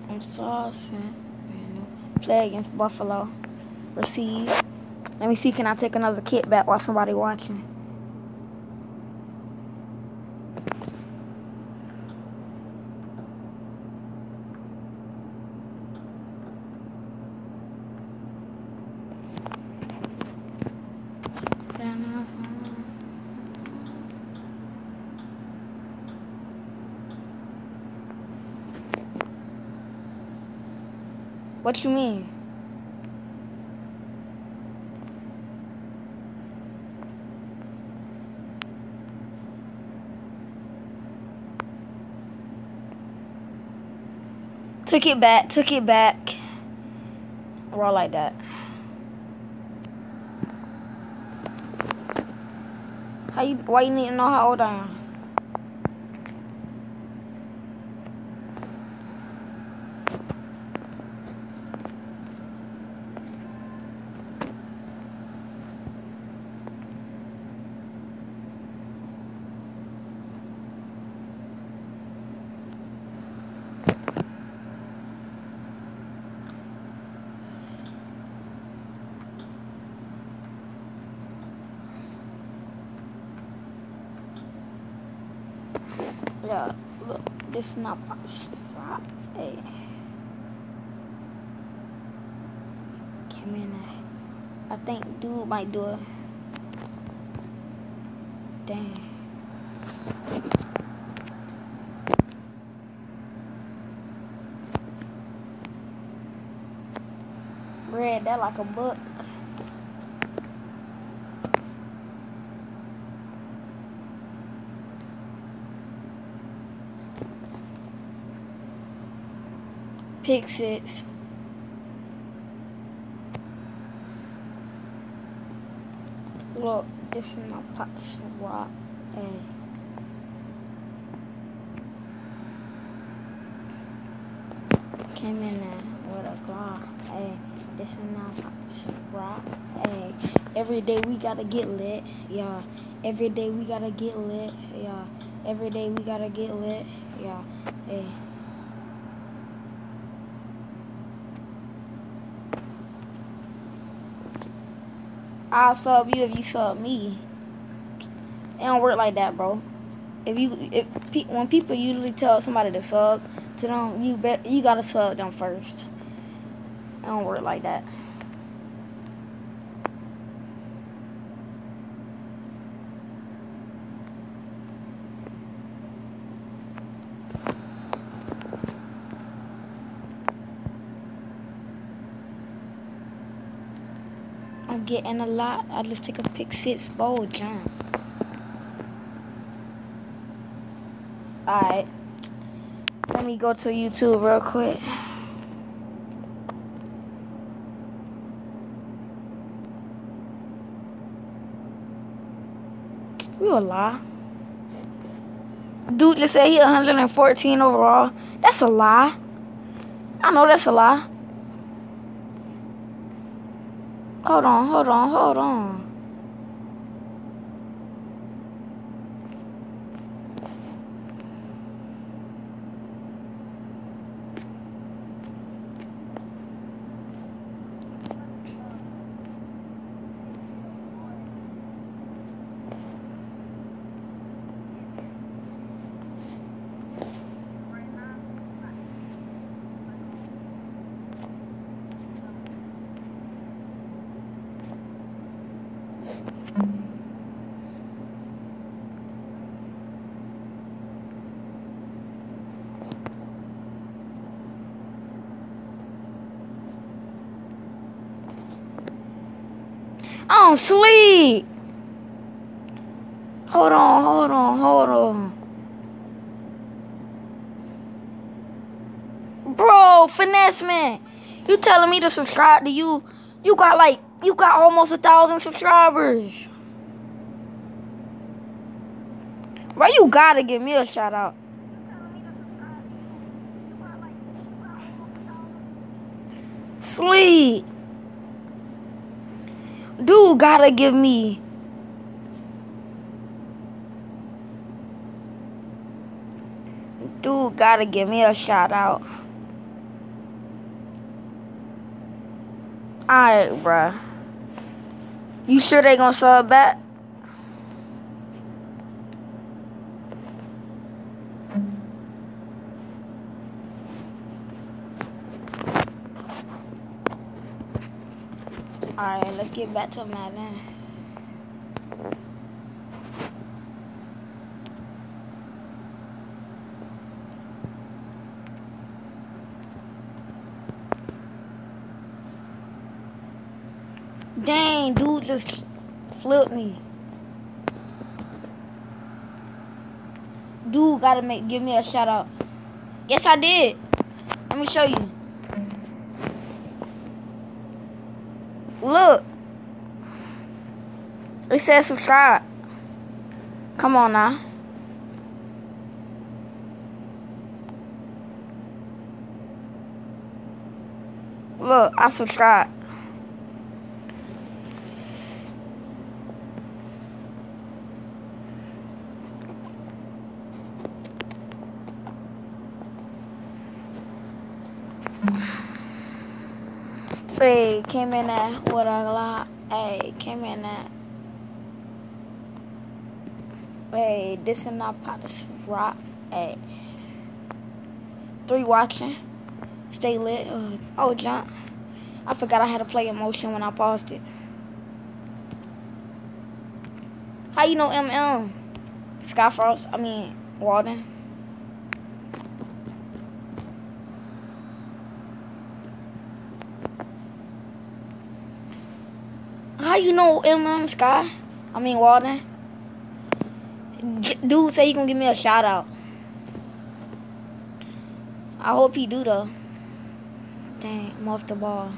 Speaker 1: I'm sauce play against Buffalo. Receive. Let me see, can I take another kit back while somebody watching? What you mean? Took it back, took it back. Raw like that. How you why you need to know how old I am? Yeah, look, this is not rock. Hey. Came in. I think dude might do it. Dang. Read that like a book. Pick six. Look, this is my pot's rock. Hey. Came in there with a claw. Hey, eh, this is my pot's rock. Hey, every day we gotta get lit. Yeah, every day we gotta get lit. Yeah, every day we gotta get lit. Yeah, hey. I'll sub you if you sub me. It don't work like that, bro. If you if when people usually tell somebody to sub to them, you bet you gotta sub them first. It don't work like that. Getting a lot. I just take a pick six bowl jump. Alright. Let me go to YouTube real quick. You a lie. Dude just said he 114 overall. That's a lie. I know that's a lie. Hold on, hold on, hold sleep. Hold on, hold on, hold on. Bro, finesse man. You telling me to subscribe to you? You got like you got almost a thousand subscribers. Bro, you gotta give me a shout out. Sleep. Dude gotta give me. Dude gotta give me a shout out. Alright, bruh. You sure they gonna sub back? Alright, let's get back to Madden. Dang, dude just flipped me. Dude gotta make give me a shout out. Yes I did. Let me show you. Look. It said subscribe. Come on now. Look, I subscribe. Hey, came in at what a lot. Hey, came in at. Hey, this is not of rock. Hey. Three watching. Stay lit. Uh, oh, John. I forgot I had to play emotion when I paused it. How you know MM? Skyfrost, I mean, Walden. How you know MM Sky? I mean Walden. Dude say he gonna give me a shout out. I hope he do though. Dang, I'm off the ball.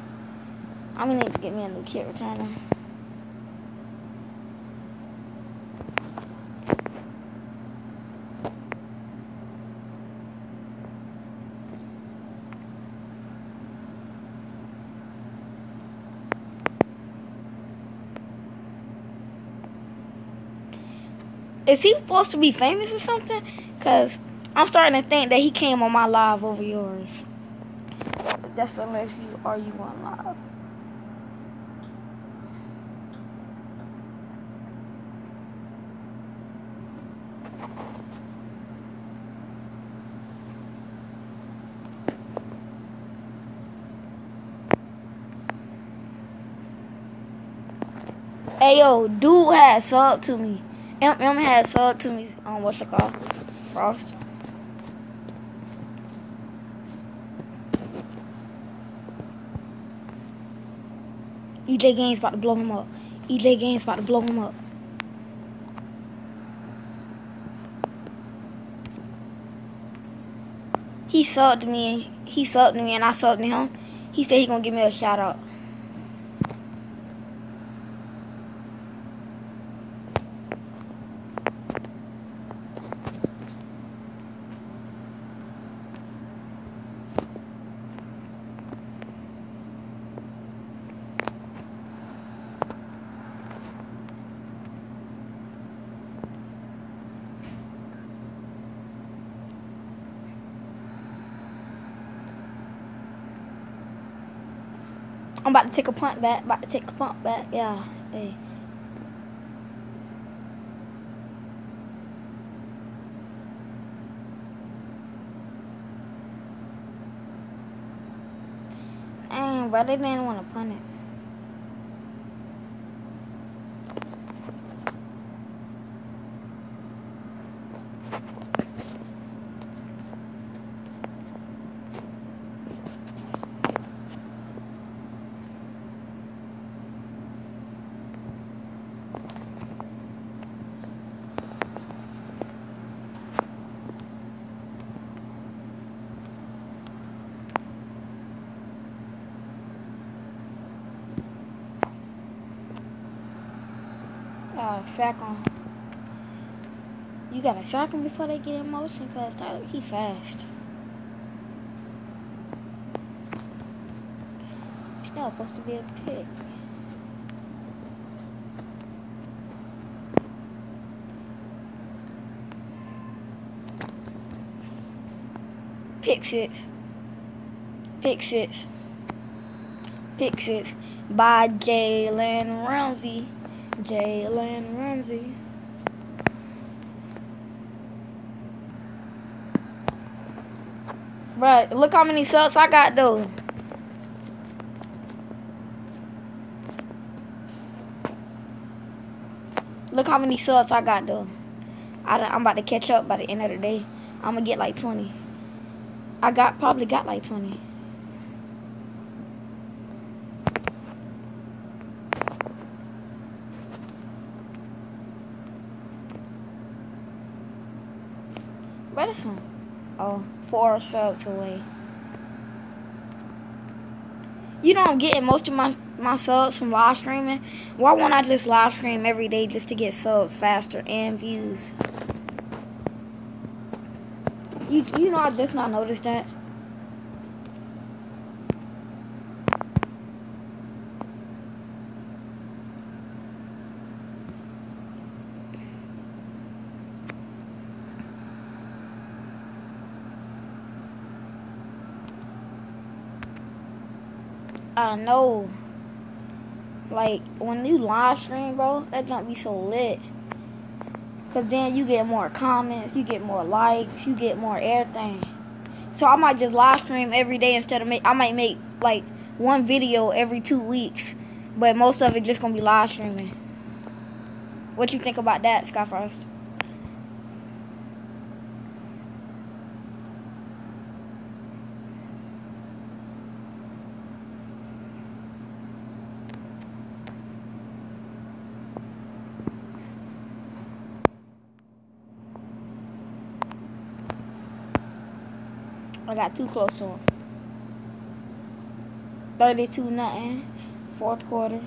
Speaker 1: I'm gonna need to get me a new kit returner. Is he supposed to be famous or something? Cause I'm starting to think that he came on my live over yours. That's unless you are you on live. Hey yo, dude had sub to me. MM had sold to me on um, what's it called? Frost. EJ Gaines about to blow him up. EJ Gaines about to blow him up. He subbed me. He subbed me, and I subbed to him. He said he gonna give me a shout out. Take a punt back. About to take a punt back. Yeah. Hey. Dang, bro, they didn't want to punt it. uh, sack on. You gotta sack him before they get in motion, cause Tyler, he fast. It's not supposed to be a pick. Pick six. Pick six. Pick six by Jalen Ramsey. Jalen Right, look how many subs I got though. Look how many subs I got though. I, I'm about to catch up by the end of the day. I'm gonna get like 20. I got probably got like 20. Medicine. Oh, uh, four subs away. You know I'm getting most of my, my subs from live streaming. Why won't I just live stream every day just to get subs faster and views? You you know I just not noticed that. I know. Like when you live stream, bro, that jump be so lit. Cause then you get more comments, you get more likes, you get more everything. So I might just live stream every day instead of make. I might make like one video every two weeks, but most of it just gonna be live streaming. What you think about that, Skyfrost? Got too close to him. 32 nothing. Fourth quarter.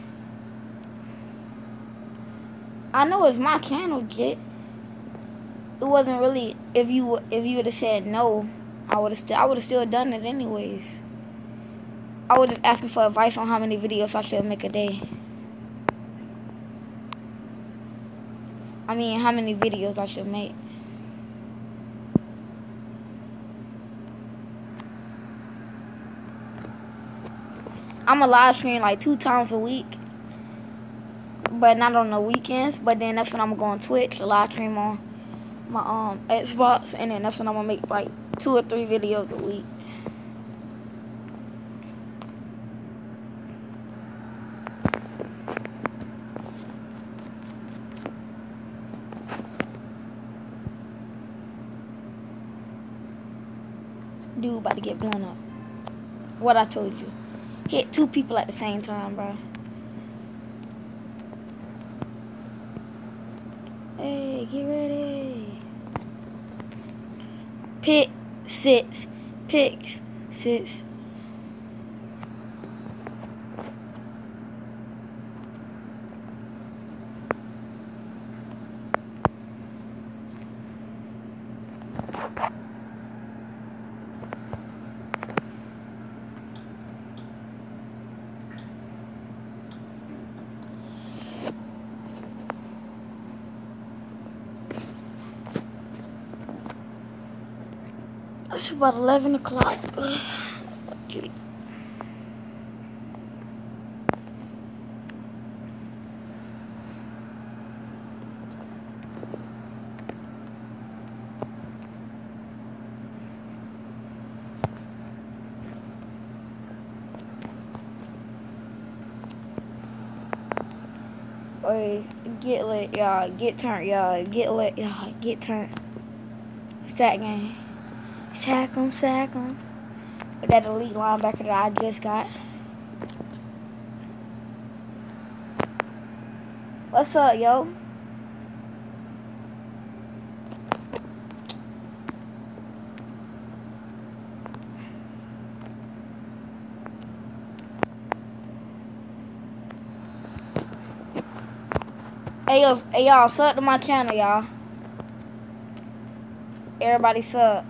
Speaker 1: I know it's my channel, Jit. It wasn't really if you if you would have said no, I would have still I would have still done it anyways. I was just asking for advice on how many videos I should make a day. I mean, how many videos I should make. I'm a live stream like two times a week, but not on the weekends. But then that's when I'm gonna go on Twitch, a live stream on my um Xbox, and then that's when I'm gonna make like two or three videos a week. Dude about to get blown up. What I told you. Hit two people at the same time, bro. Hey, get ready. Pick six. Picks six. It's about 11 o'clock. Get lit, y'all. Get turned, y'all. Get lit, y'all. Get turned. Sack game. Sack 'em, sack 'em. That elite linebacker that I just got. What's up, yo? Hey, yo, hey, y'all, sub to my channel, y'all. Everybody sub.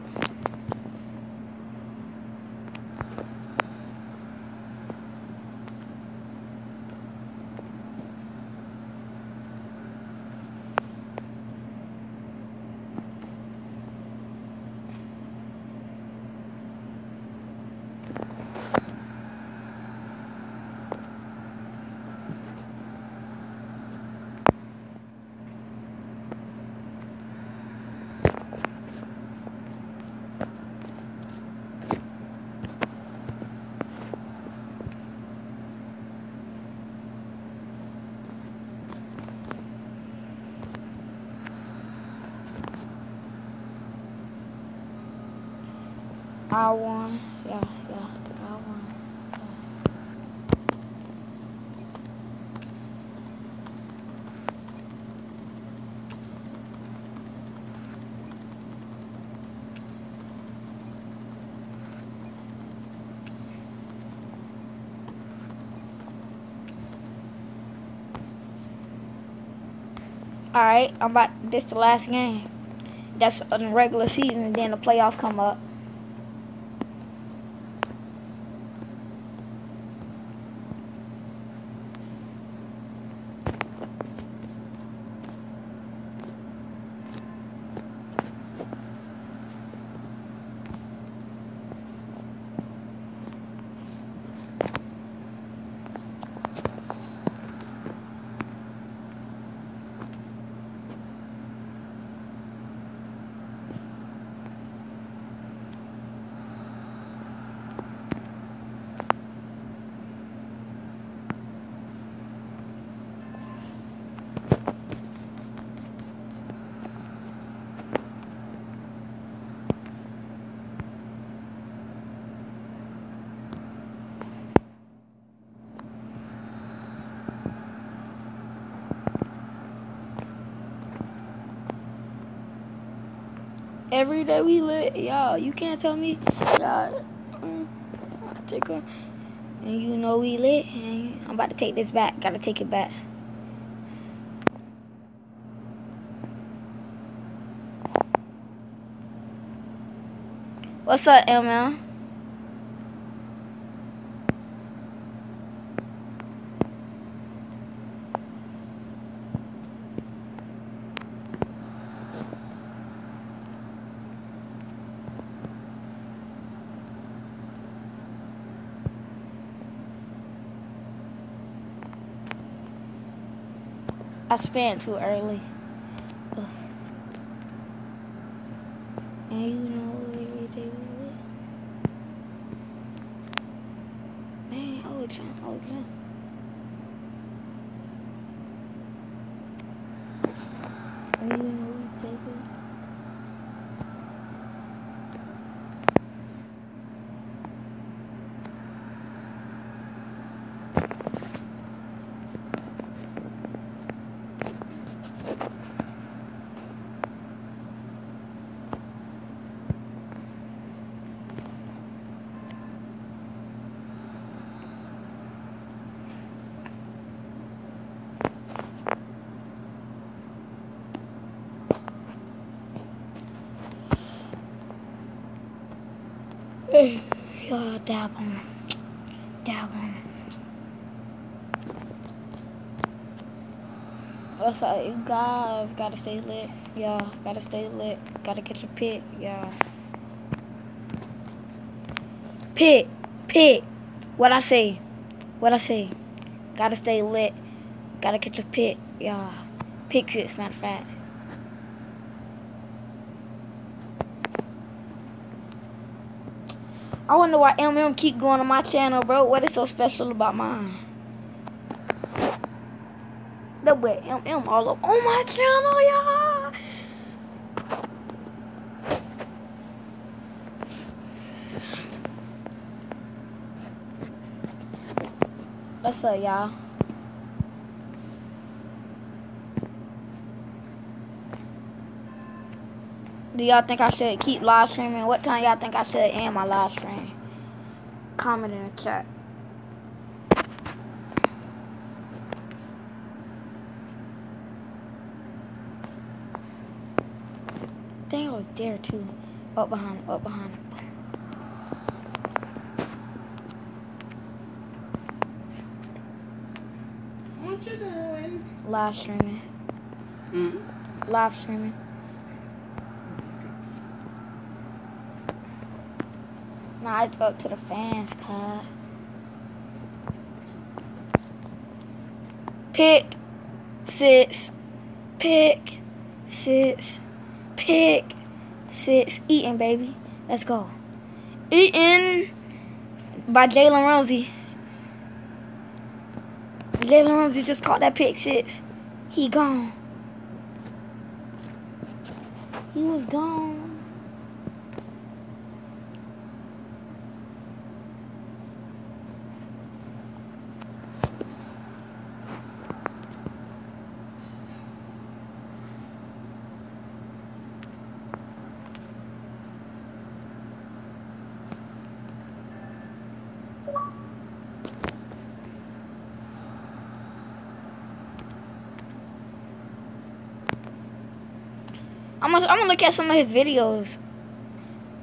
Speaker 1: I won. Yeah, yeah, I won. All right, I'm about this the last game. That's the regular season, and then the playoffs come up. Every day we lit, y'all. You can't tell me, y'all. mm, Take a, and you know we lit. And I'm about to take this back. Gotta take it back. What's up, ML? I spent too early. Ugh. And you know every day we lit. Man, oh, it's on, oh, it's on. And you know we take it. Y'all dab on. Dab on. What's up, you guys? Gotta stay lit. Yeah, gotta stay lit. Gotta catch a pit. Yeah. Pit. Pit. What I say? What I say? Gotta stay lit. Gotta catch a pit. Yeah. Pick six, matter of fact. I wonder why MM keep going on my channel, bro. What is so special about mine? The way MM all up on my channel, y'all. What's up, y'all? Do y'all think I should keep live streaming? What time y'all think I should end my live stream? Comment in the chat. Dang, I was there too. Up behind him, up behind him.
Speaker 3: What you doing?
Speaker 1: Live streaming.
Speaker 3: Mm.
Speaker 1: Live streaming. Nah, it's up to the fans, cuz. Pick, six, pick, six, pick, six. Eating, baby. Let's go. Eating by Jalen Ramsey. Jalen Ramsey just caught that pick six. He gone. He was gone. I'm gonna, I'm gonna look at some of his videos.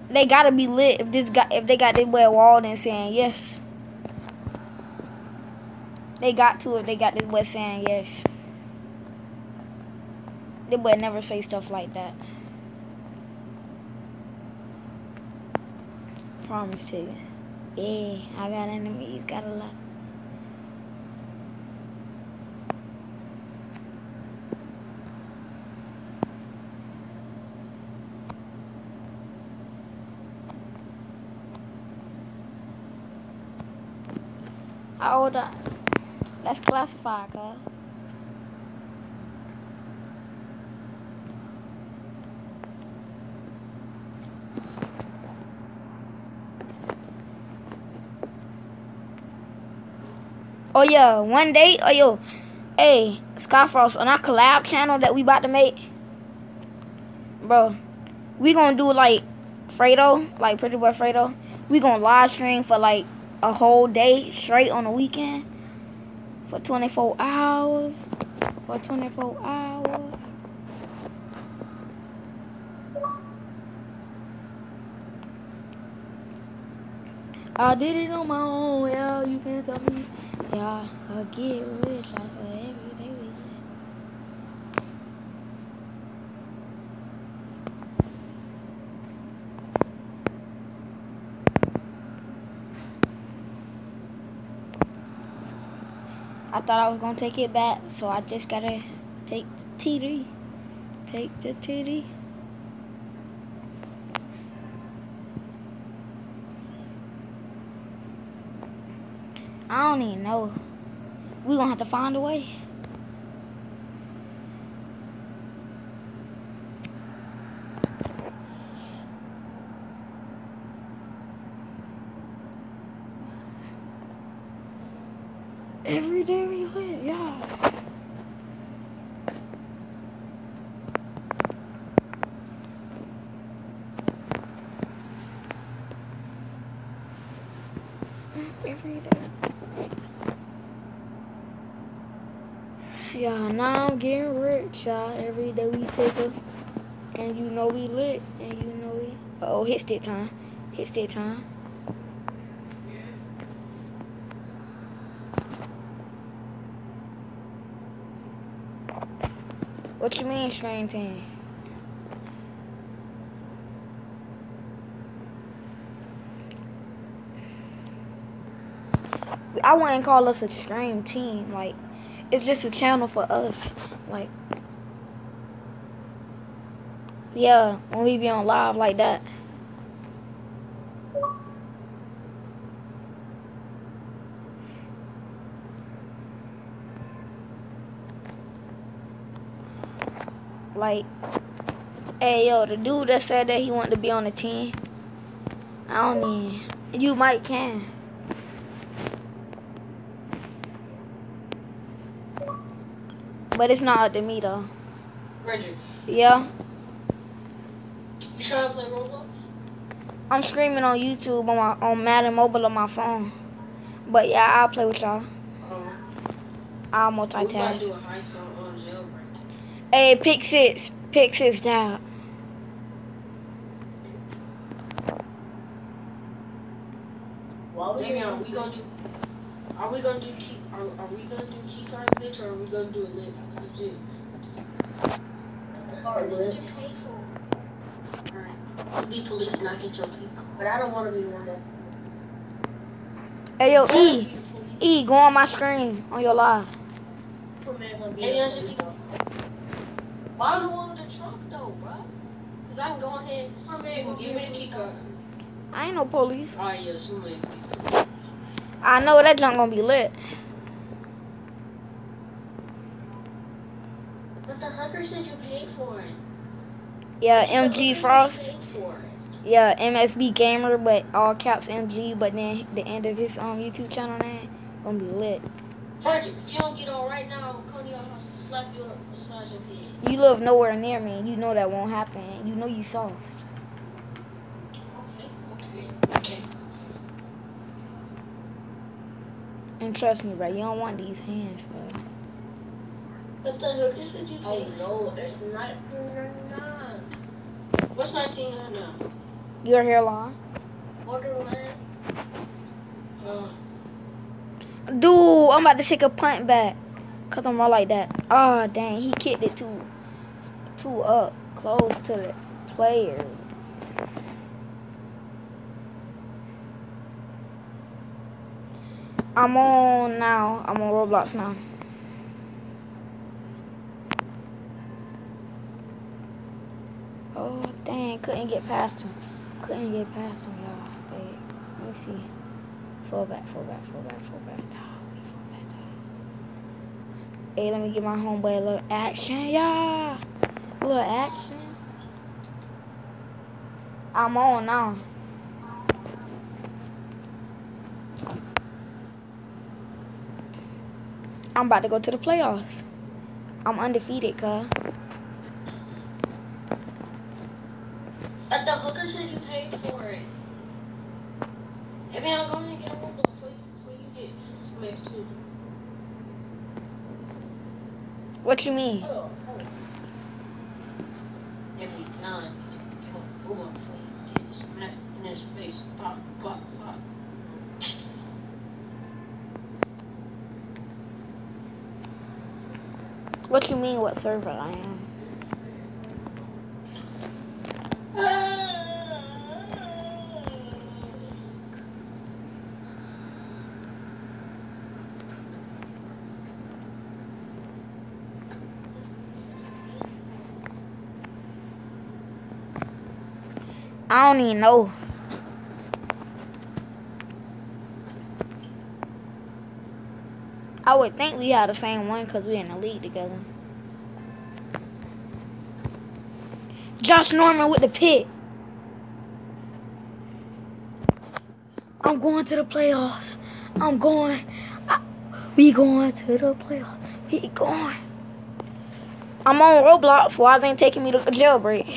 Speaker 1: They gotta be lit if this guy if they got this boy Walden saying yes. They got to if they got this boy saying yes. This boy never say stuff like that. Promise to you. Yeah, I got enemies, got a lot. Hold on. Let's classify, cuz. Oh yeah, one day, oh yo, hey, Skyfrost on our collab channel that we about to make, bro. we gonna do like Fredo, like Pretty Boy Fredo. We gonna live stream for like a whole day straight on the weekend for 24 hours. For 24 hours. I did it on my own, yeah, you can't tell me. Yeah, I get rich, I every day we I thought I was gonna take it back, so I just gotta take the TD. Take the TD. I don't even know. We're gonna have to find a way. Every day we lit, yeah. Every day. Yeah, now I'm getting rich, y'all. And you know we lit, and you know we. Oh, hit stick time. Hit stick time. What you mean, screen team? I wouldn't call us a stream team. Like, it's just a channel for us. Like, yeah, when we be on live like that. Like, hey yo, the dude that said that he wanted to be on the team. I don't need. You might can. But it's not up to me though.
Speaker 3: Reggie,
Speaker 1: Yeah,
Speaker 3: you trying to play Roblox?
Speaker 1: I'm streaming on YouTube on my on Madden Mobile on my phone. But yeah, I'll play with y'all.
Speaker 3: Um,
Speaker 1: I'll
Speaker 3: we about to do
Speaker 1: multitask.
Speaker 3: a heist on, on.
Speaker 1: Hey, pick six, pick six down.
Speaker 2: Why would
Speaker 3: Damn, are we gonna do? Are we gonna do key? Are, are we gonna do key card glitch or are we gonna do a lit legit?
Speaker 2: What did
Speaker 3: be police and I get your key.
Speaker 2: But I don't want to be one that's.
Speaker 1: Hey yo, E. E, go on my screen on your live.
Speaker 2: Poor man gonna be.
Speaker 3: Hey,
Speaker 2: a
Speaker 3: Angela,
Speaker 2: police officer.
Speaker 3: Why I'm the one with the trunk though, bro? Cause I can go ahead.
Speaker 2: Poor man
Speaker 3: You
Speaker 2: gonna
Speaker 3: can give
Speaker 2: a
Speaker 3: me the key card.
Speaker 1: I ain't no police.
Speaker 3: Oh yeah, somebody can be.
Speaker 1: I know that junk gonna be lit.
Speaker 2: But the hooker said you paid for it.
Speaker 1: Yeah, MG Frost.
Speaker 2: You paid for it.
Speaker 1: Yeah, MSB Gamer, but all caps MG. But then the end of his um YouTube channel name gonna be lit.
Speaker 3: Frederick, if you don't get on right now, I'm coming to your house and slap you up beside your head.
Speaker 1: You live nowhere near me, you know that won't happen. You know you soft.
Speaker 3: Okay, okay, okay.
Speaker 1: And trust me, bro, you don't want these hands, bro.
Speaker 2: But the hooker said you
Speaker 3: Oh
Speaker 2: paid.
Speaker 3: no, it's not. What's 19 right now?
Speaker 1: Your hairline.
Speaker 2: Borderland.
Speaker 3: Uh,
Speaker 1: Dude, I'm about to take a punt back. Cause I'm all like that. Oh dang, he kicked it too too up, close to the players. I'm on now. I'm on Roblox now. Oh dang, couldn't get past him. Couldn't get past him, y'all. Wait, let me see. Fall back, fall back, fall back, fall back. Hey, let me get my homeboy a little action, y'all. A little action. I'm on now. I'm about to go to the playoffs. I'm undefeated, cuz.
Speaker 2: The hooker said you paid for it. I mean, I'm going to get a before you, before you get smacked too.
Speaker 1: What you mean?
Speaker 2: Oh, oh. Every time you do you get smacked in his face, pop, pop, pop.
Speaker 1: What you mean what server I am? I don't even know. I would think we had the same one because we in the league together. Josh Norman with the pick. I'm going to the playoffs. I'm going. I, we going to the playoffs. We going. I'm on Roblox. Why ain't taking me to jailbreak?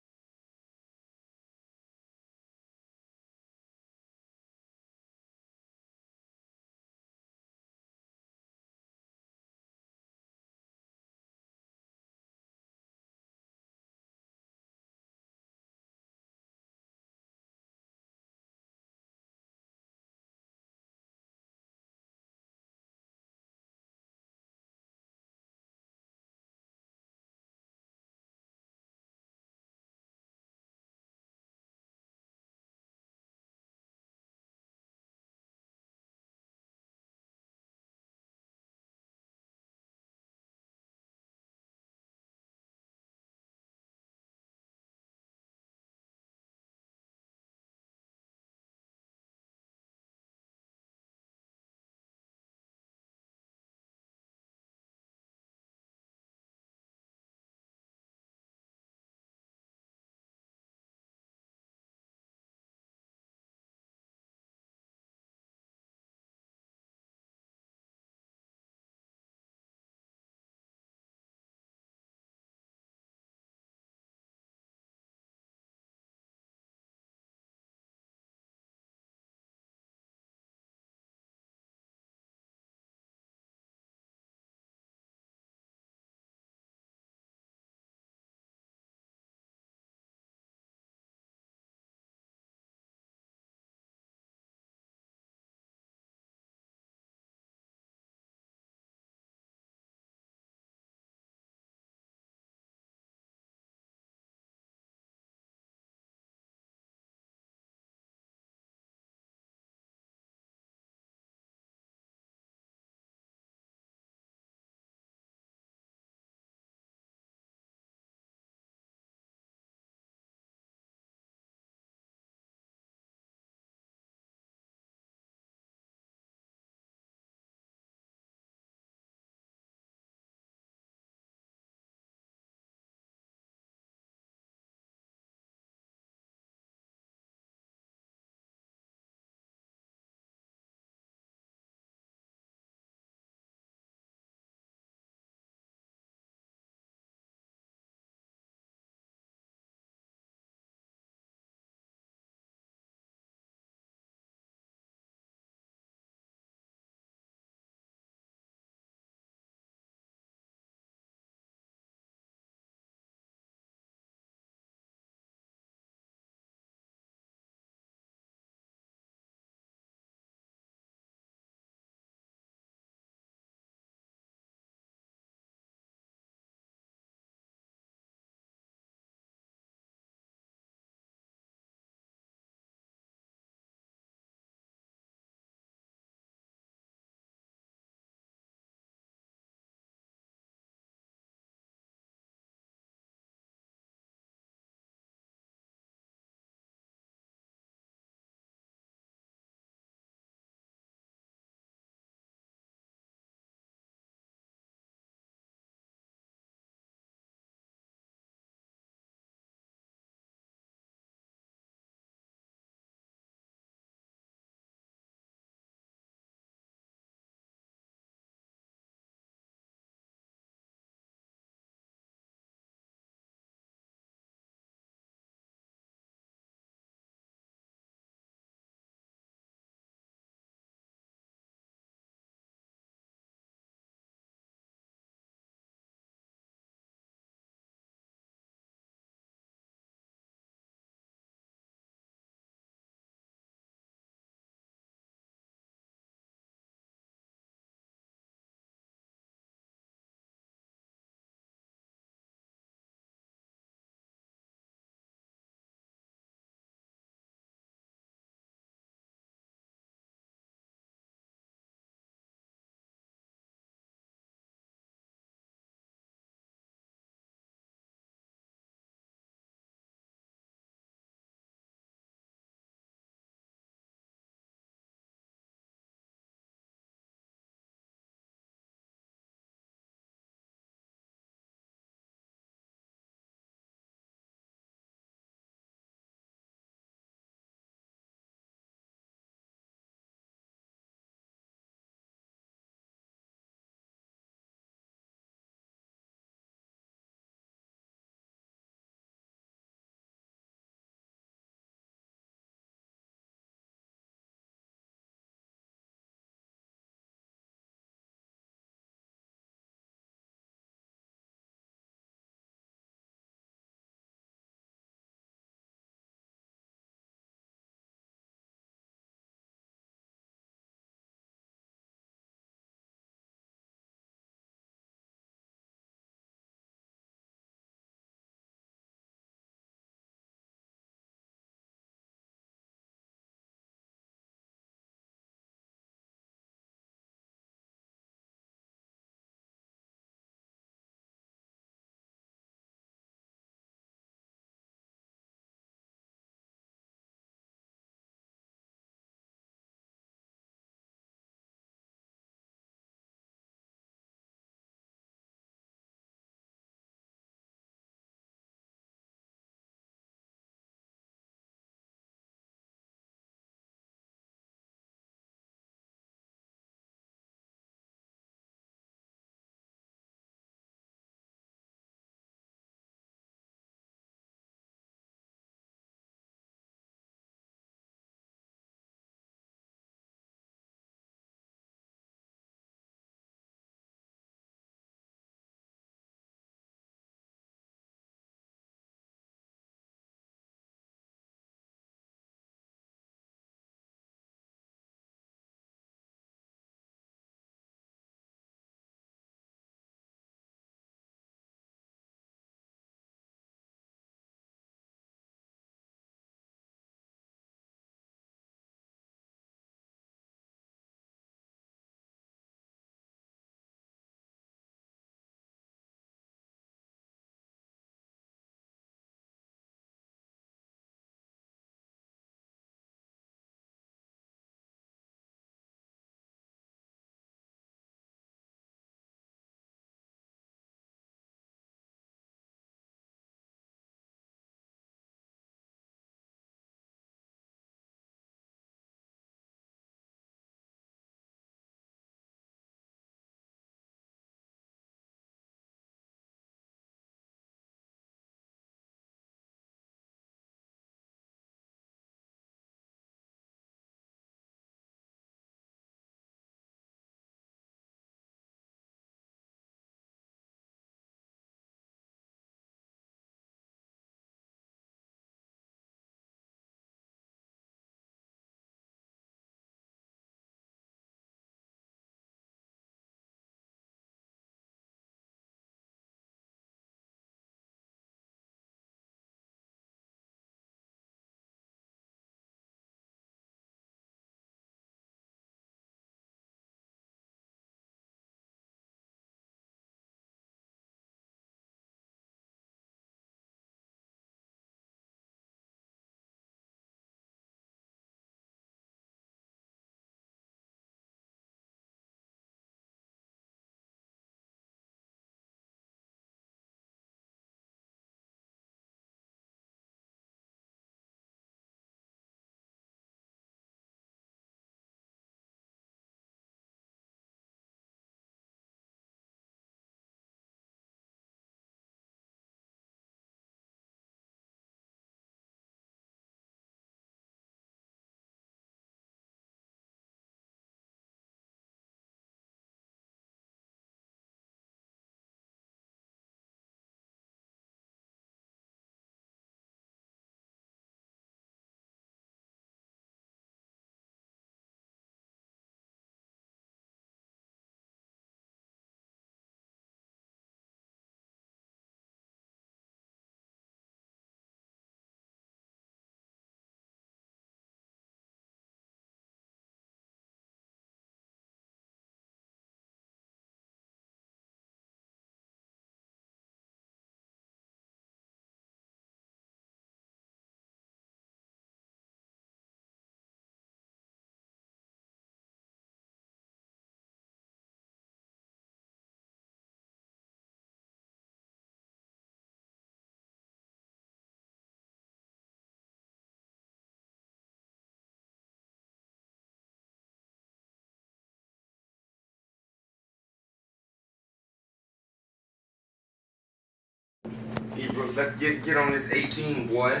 Speaker 4: Brooks. Let's get get on this 18, boy.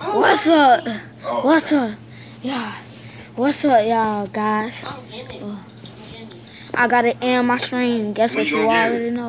Speaker 1: What's up?
Speaker 4: Oh, oh
Speaker 1: What's up? Yeah. What's up, y'all, guys?
Speaker 2: I'm in it.
Speaker 1: Oh.
Speaker 2: I'm in it.
Speaker 1: I got it in my stream. Guess
Speaker 4: When
Speaker 1: what
Speaker 4: you
Speaker 1: you
Speaker 4: gonna get it?
Speaker 1: already know.